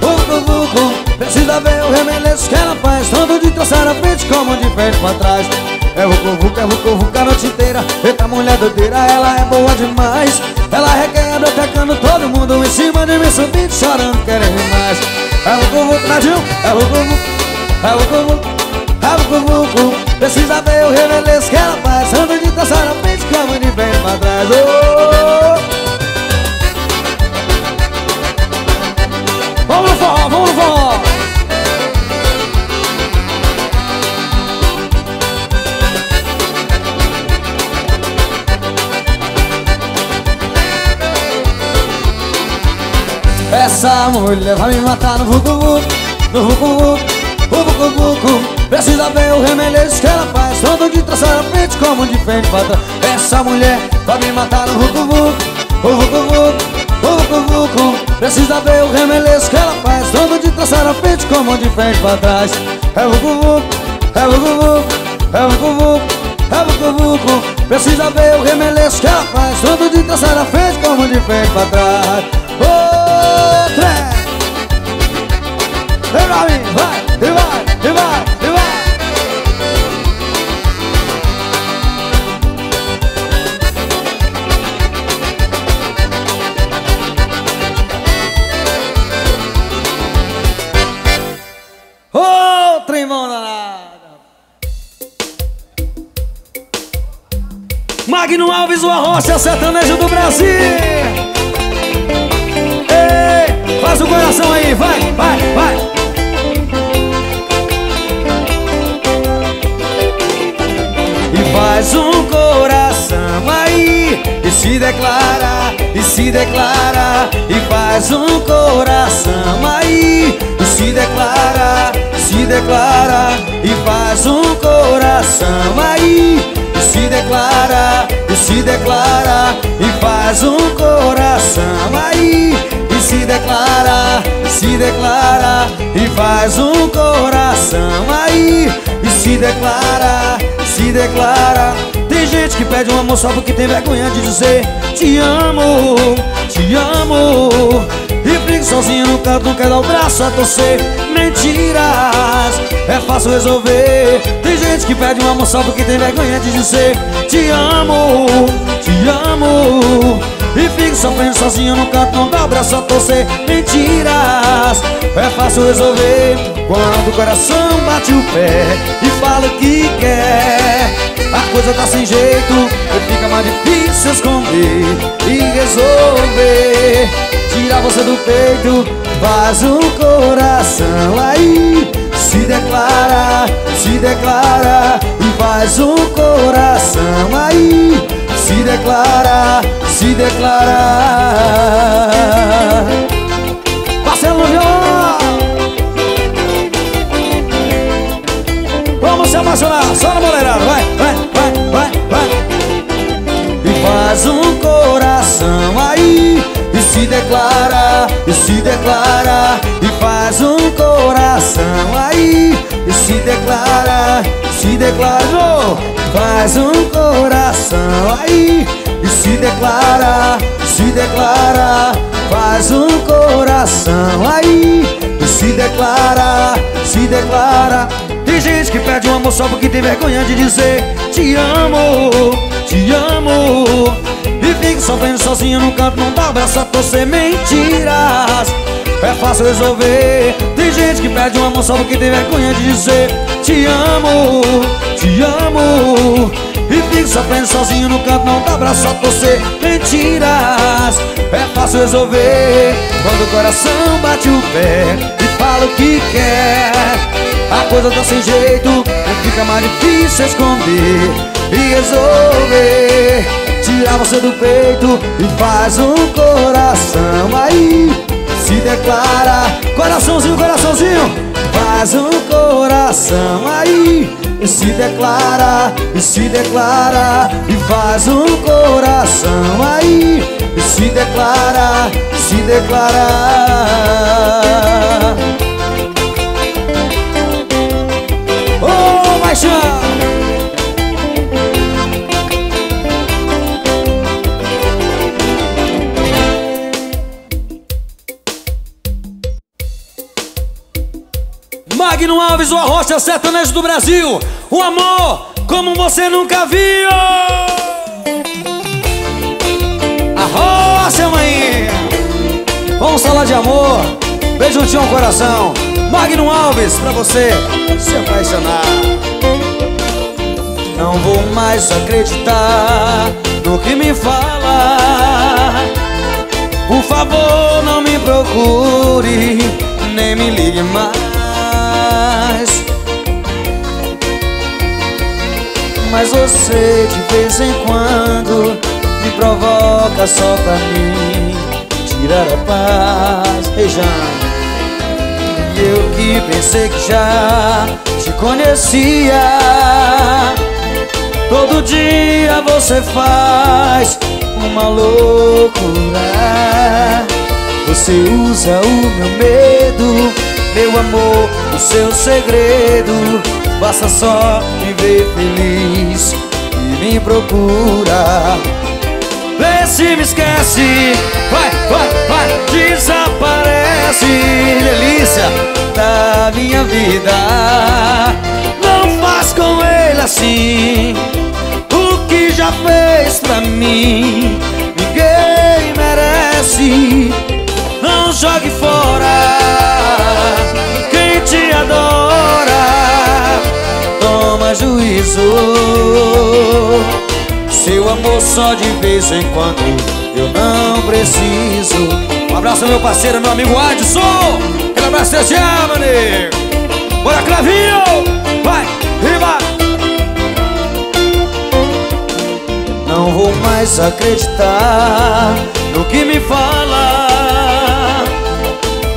vucu vucu Precisa ver o remeleixo que ela faz Tanto de trás pra frente como de frente pra trás É vucu vucu, é vucu vucu a noite inteira Eita mulher doideira, ela é boa demais. Ela requebra, atacando todo mundo Em cima de mim subindo, chorando, querendo mais. É vucu vucu, Nadinho, é vucu vucu É vucu vucu, é vucu vucu Precisa ver o remeleixo que ela faz Tanto de trás pra frente como de frente pra trás. Oh! Essa mulher vai me matar no vucu No vucu vucu, vucu vucu. Precisa ver o remeleixo que ela faz Tanto de trás pra frente como de frente pra trás. Essa mulher vai me matar no vucu vucu O vucu vucu, vucu vucu. Precisa ver o remeleixo que ela faz Tanto de trás pra frente como de frente pra trás. É vucu vucu, é vucu vucu É vucu vucu, é vucu vucu. Precisa ver o remeleço que ela faz dia tá sai na frente como de frente pra trás Alves, o Arrocha, sertanejo do Brasil. Ei, faz o coração aí, vai, vai, vai. E faz um coração aí E se declara, e se declara. E faz um coração aí E se declara, se declara. E faz um coração aí E se declara, se declara E faz um coração aí. E se declara, se declara E faz um coração aí. E se declara, se declara. Tem gente que pede um amor só porque tem vergonha de dizer Te amo, te amo sozinho no canto, quer dar o braço a torcer. Mentiras, é fácil resolver. Tem gente que pede um amor só porque tem vergonha de dizer. Te amo, te amo. E fico sofrendo sozinho no canto, não dá o braço a torcer. Mentiras, é fácil resolver. Quando o coração bate o pé e fala o que quer A coisa tá sem jeito, e fica mais difícil esconder E resolver Tirar você do peito, faz um coração aí. Se declara, se declara E faz um coração aí. Se declara, se declara. Marcelo Viol Vamos se apaixonar, só na boleirada, vai, vai, vai, vai, vai. E faz um coração aí se declara, e se declara E faz um coração aí. E se declara, se declarou Faz um coração aí. E se declara, se declara Faz um coração aí. E se declara, se declara. Tem gente que pede um amor só porque tem vergonha de dizer Te amo, te amo Fica sofrendo sozinho no canto Não dá o braço a torcer mentiras. É fácil resolver. Tem gente que pede um amor só porque tem vergonha de dizer Te amo, te amo. E fica sofrendo sozinho no canto Não dá o braço a torcer mentiras. É fácil resolver. Quando o coração bate o pé E fala o que quer A coisa tá sem jeito Fica mais difícil esconder E resolver Tirar você do peito E faz um coração aí. Se declara Coraçãozinho, coraçãozinho Faz um coração aí. E se declara, e se declara E faz um coração aí. E se declara, se declara. Oh, paixão! Magno Alves, o Arrocha Sertanejo do Brasil. Um amor como você nunca viu. Arrocha, mãe. Vamos falar de amor. Beijo no tio coração. Magno Alves, pra você se apaixonar. Não vou mais acreditar no que me fala. Por favor, não me procure Nem me ligue mais Mas você de vez em quando Me provoca só pra mim Tirar a paz. Reijane E eu que pensei que já te conhecia. Todo dia você faz uma loucura. Você usa o meu medo Meu amor, o seu segredo. Basta só me ver feliz e me procura. Vê se me esquece. Vai, vai, vai Desaparece. Delícia da minha vida. Não faz com ele assim. O que já fez pra mim Ninguém merece jogue fora. Quem te adora Toma juízo. Seu amor só de vez em quando eu não preciso. Um abraço meu parceiro, meu amigo Adson. Aquele abraço desse Germany Bora Clavinho, vai, riba Não vou mais acreditar no que me fala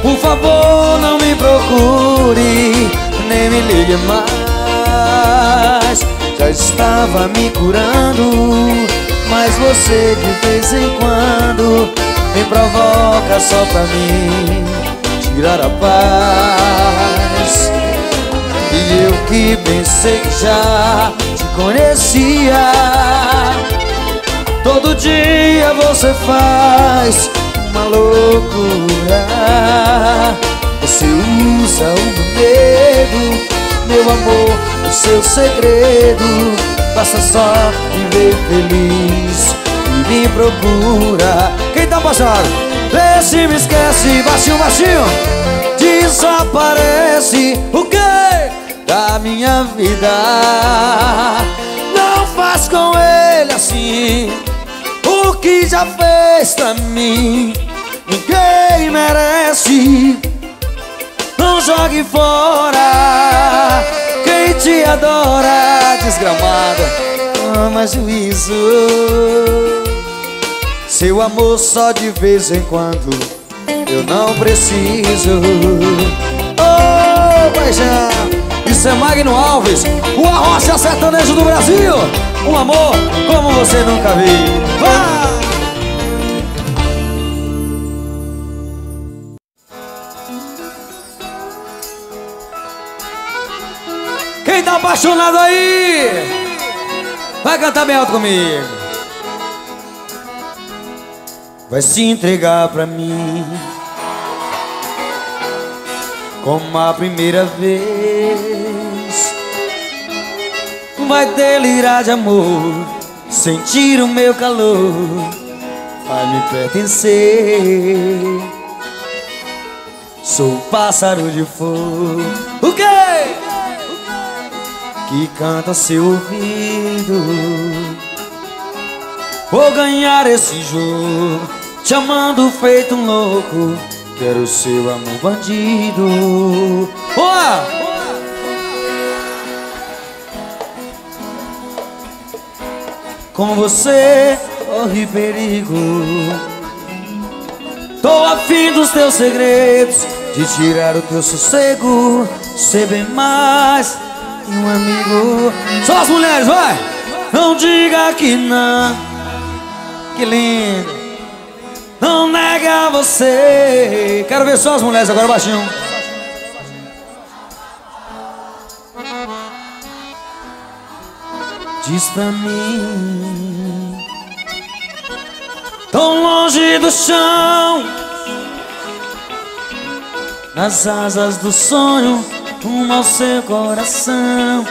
Por favor não me procure, nem me ligue mais. Já estava me curando Mas você de vez em quando Me provoca só pra mim Tirar a paz. E eu que pensei que já te conhecia Todo dia você faz uma loucura. Você usa o meu medo, meu amor o seu segredo. Basta só viver feliz e me procura. Quem tá passando? Vê se me esquece, baixinho, baixinho Desaparece. O quê? Da minha vida. Não faz com ele assim que já fez pra mim Ninguém merece Não jogue fora quem te adora, desgramada, ama juízo. Seu amor só de vez em quando eu não preciso. Oh, paixão, isso é Magno Alves, o arrocha sertanejo do Brasil. Um amor como você nunca viu. Vai! Quem tá apaixonado aí? Vai cantar bem alto comigo. Vai se entregar pra mim Como a primeira vez Vai delirar de amor Sentir o meu calor Vai me pertencer Sou pássaro de fogo O quê? Que canta seu ouvido. Vou ganhar esse jogo, te amando feito um louco. Quero seu amor bandido. Boa! Com você corre perigo. Tô afim dos teus segredos, de tirar o teu sossego, ser bem mais um amigo. Só as mulheres, vai! Não diga que não. Que lindo. Não nega você. Quero ver só as mulheres agora baixinho. Diz pra mim. Tão longe do chão. Nas asas do sonho rumo ao seu coração.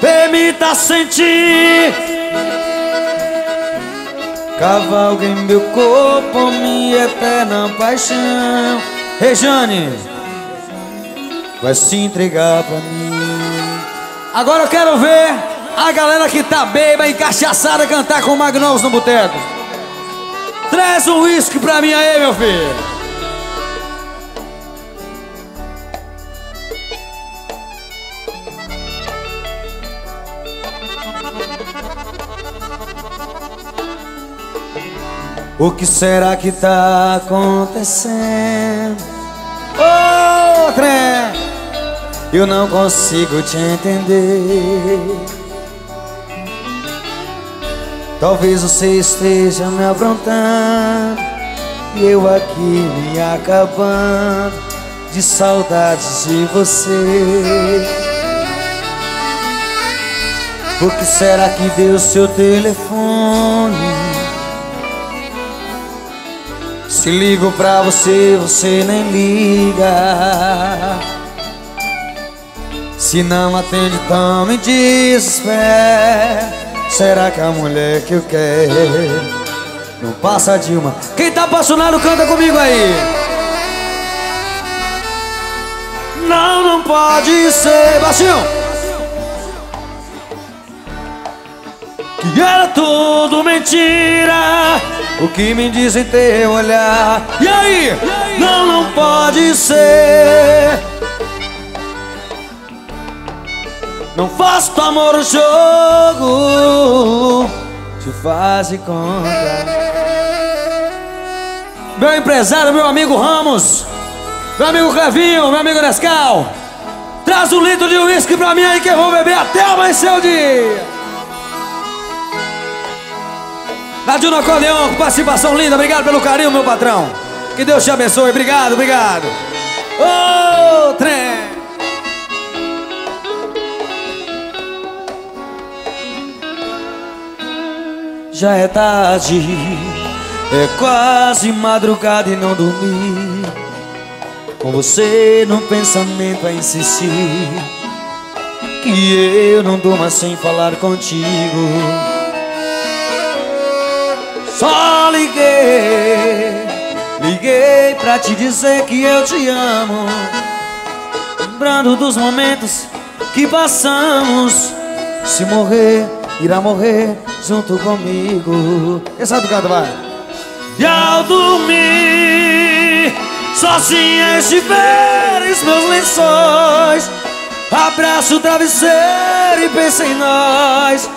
Permita sentir. Cavalga em meu corpo minha eterna paixão. Rejane, vai se entregar pra mim. Agora eu quero ver a galera que tá beba e cachaçada cantar com Magnovos no boteco. Traz um uísque pra mim aí, meu filho. O que será que tá acontecendo? Ô, oh, trem, eu não consigo te entender. Talvez você esteja me aprontando e eu aqui me acabando de saudades de você. Por que será que deu seu telefone? Se ligo pra você, você nem liga. Se não atende, tão me desespera Será que a mulher que eu quero Não passa de uma? Quem tá apaixonado canta comigo aí. Não, não pode ser Baixinho. Que era tudo mentira o que me dizem teu olhar? E aí? Não, não pode ser. Não faço do amor um jogo. Te faz de conta Meu empresário, meu amigo Ramos. Meu amigo Clevinho, meu amigo Nescal Traz um litro de uísque pra mim aí que eu vou beber até amanhecer o dia Nadinho no acordeão, participação linda. Obrigado pelo carinho, meu patrão. Que Deus te abençoe. Obrigado, obrigado. Ô, oh, trem. Já é tarde, é quase madrugada e não dormi. Com você no pensamento a insistir. Que eu não durma sem falar contigo. Só liguei, liguei pra te dizer que eu te amo. Lembrando dos momentos que passamos. Se morrer, irá morrer junto comigo. Quem sabe canto, vai? E ao dormir, sozinha estiveres meus lençóis. Abraço o travesseiro e pensa em nós.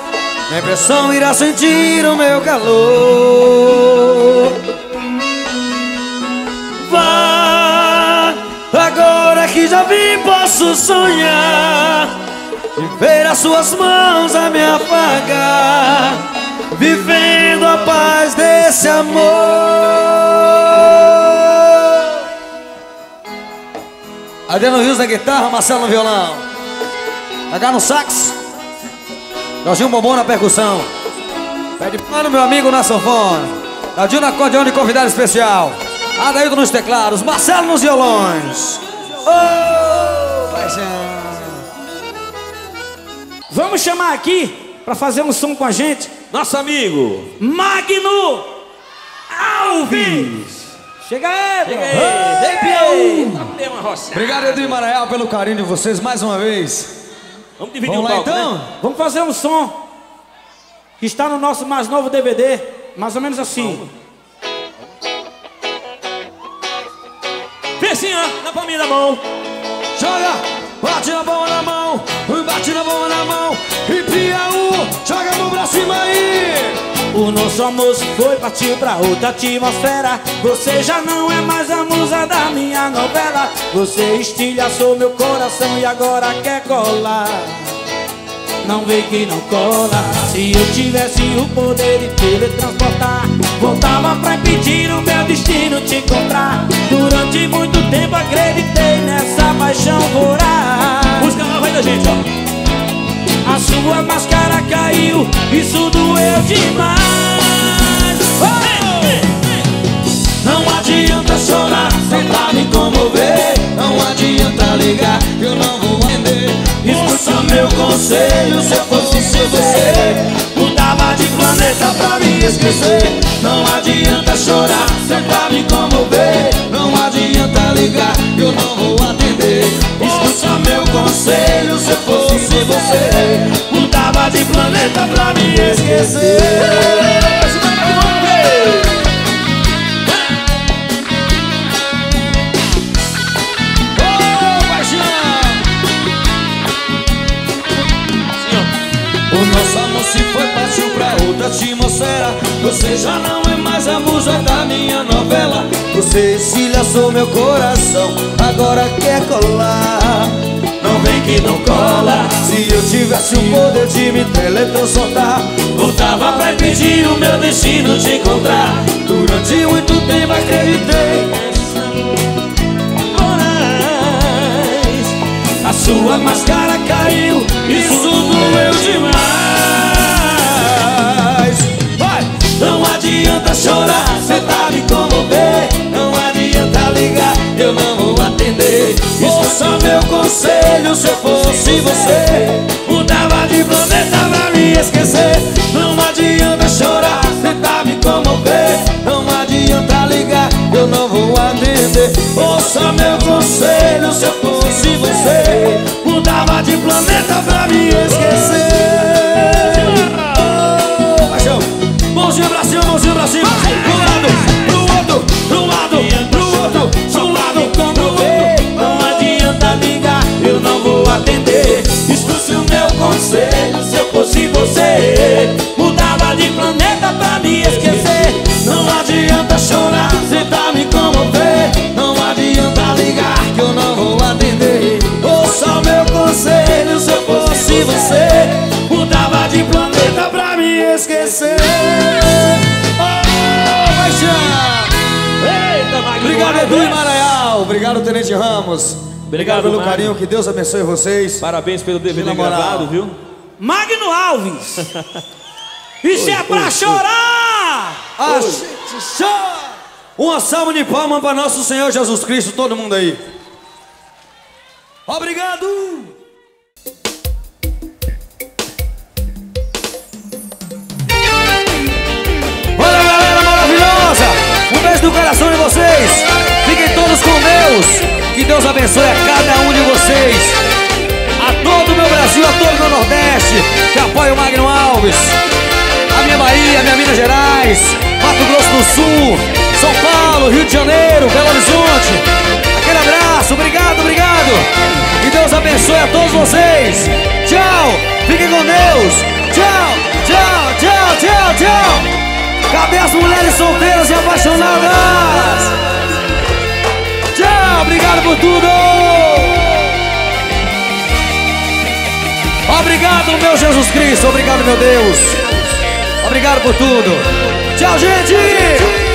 Minha impressão irá sentir o meu calor. Vá, agora que já vim posso sonhar E ver as suas mãos a me apagar Vivendo a paz desse amor. Adriano Rios na guitarra, Marcelo no violão. H no sax Jorginho Bombom na percussão. Pede pano, meu amigo, na sanfona. Dadinho na acordeão de convidado especial. Adaildo nos teclados. Marcelo nos violões. Oh, paixão. Vamos chamar aqui para fazer um som com a gente. Nosso amigo Magno Alves. Chega aí, Chega aí. Vem, Obrigado, Edu Maranhão, pelo carinho de vocês mais uma vez. Vamos dividir Vamos o palco, então? Né? Vamos fazer um som que está no nosso mais novo DVD, mais ou menos assim. Ó, na palminha da mão. Joga, bate na palma na mão, bate na palma na mão. O nosso almoço foi, partiu pra outra atmosfera. Você já não é mais a musa da minha novela. Você estilhaçou meu coração e agora quer colar. Não vem que não cola. Se eu tivesse o poder de teletransportar Voltava pra impedir o meu destino te encontrar. Durante muito tempo acreditei nessa paixão voraz. Música vai da gente, ó sua máscara caiu, isso doeu demais. Oh! Não adianta chorar, tentar me comover. Não adianta ligar, eu não vou atender Escuta meu conselho, se eu fosse você. Mudava de planeta pra me esquecer. Não adianta chorar, tentar me comover O nosso amor se foi, partiu pra outra atmosfera. Você já não é mais a musa da minha novela. Você estilhaçou meu coração, agora quer colar. Não vem que não cola. Se eu tivesse o poder de me teletransportar Voltava pra impedir o meu destino de encontrar. Durante muito tempo acreditei. A sua máscara caiu, isso Ouça meu conselho se eu fosse você Mudava de planeta pra me esquecer. Não adianta chorar, tentar me comover. Não adianta ligar, eu não vou atender. Ouça meu conselho se eu fosse você Mudava de planeta pra me esquecer Obrigado. Edu Maranhão. Obrigado, Tenente Ramos. Obrigado pelo Magno. carinho. Que Deus abençoe vocês. Parabéns pelo DVD gravado, viu? Magno Alves! Isso é pra chorar! A gente chora. Uma salva de palmas para nosso Senhor Jesus Cristo, todo mundo aí. Vocês! Fiquem todos com Deus! Que Deus abençoe a cada um de vocês! A todo o meu Brasil, a todo o meu Nordeste, que apoia o Magno Alves! A minha Bahia, a minha Minas Gerais, Mato Grosso do Sul, São Paulo, Rio de Janeiro, Belo Horizonte. Aquele abraço, obrigado, obrigado. Que Deus abençoe a todos vocês. Tchau, fiquem com Deus. Tchau, tchau, tchau, tchau, tchau. Cadê as mulheres solteiras e apaixonadas? Tchau, obrigado por tudo. Obrigado, meu Jesus Cristo. Obrigado, meu Deus. Obrigado por tudo. Tchau, gente!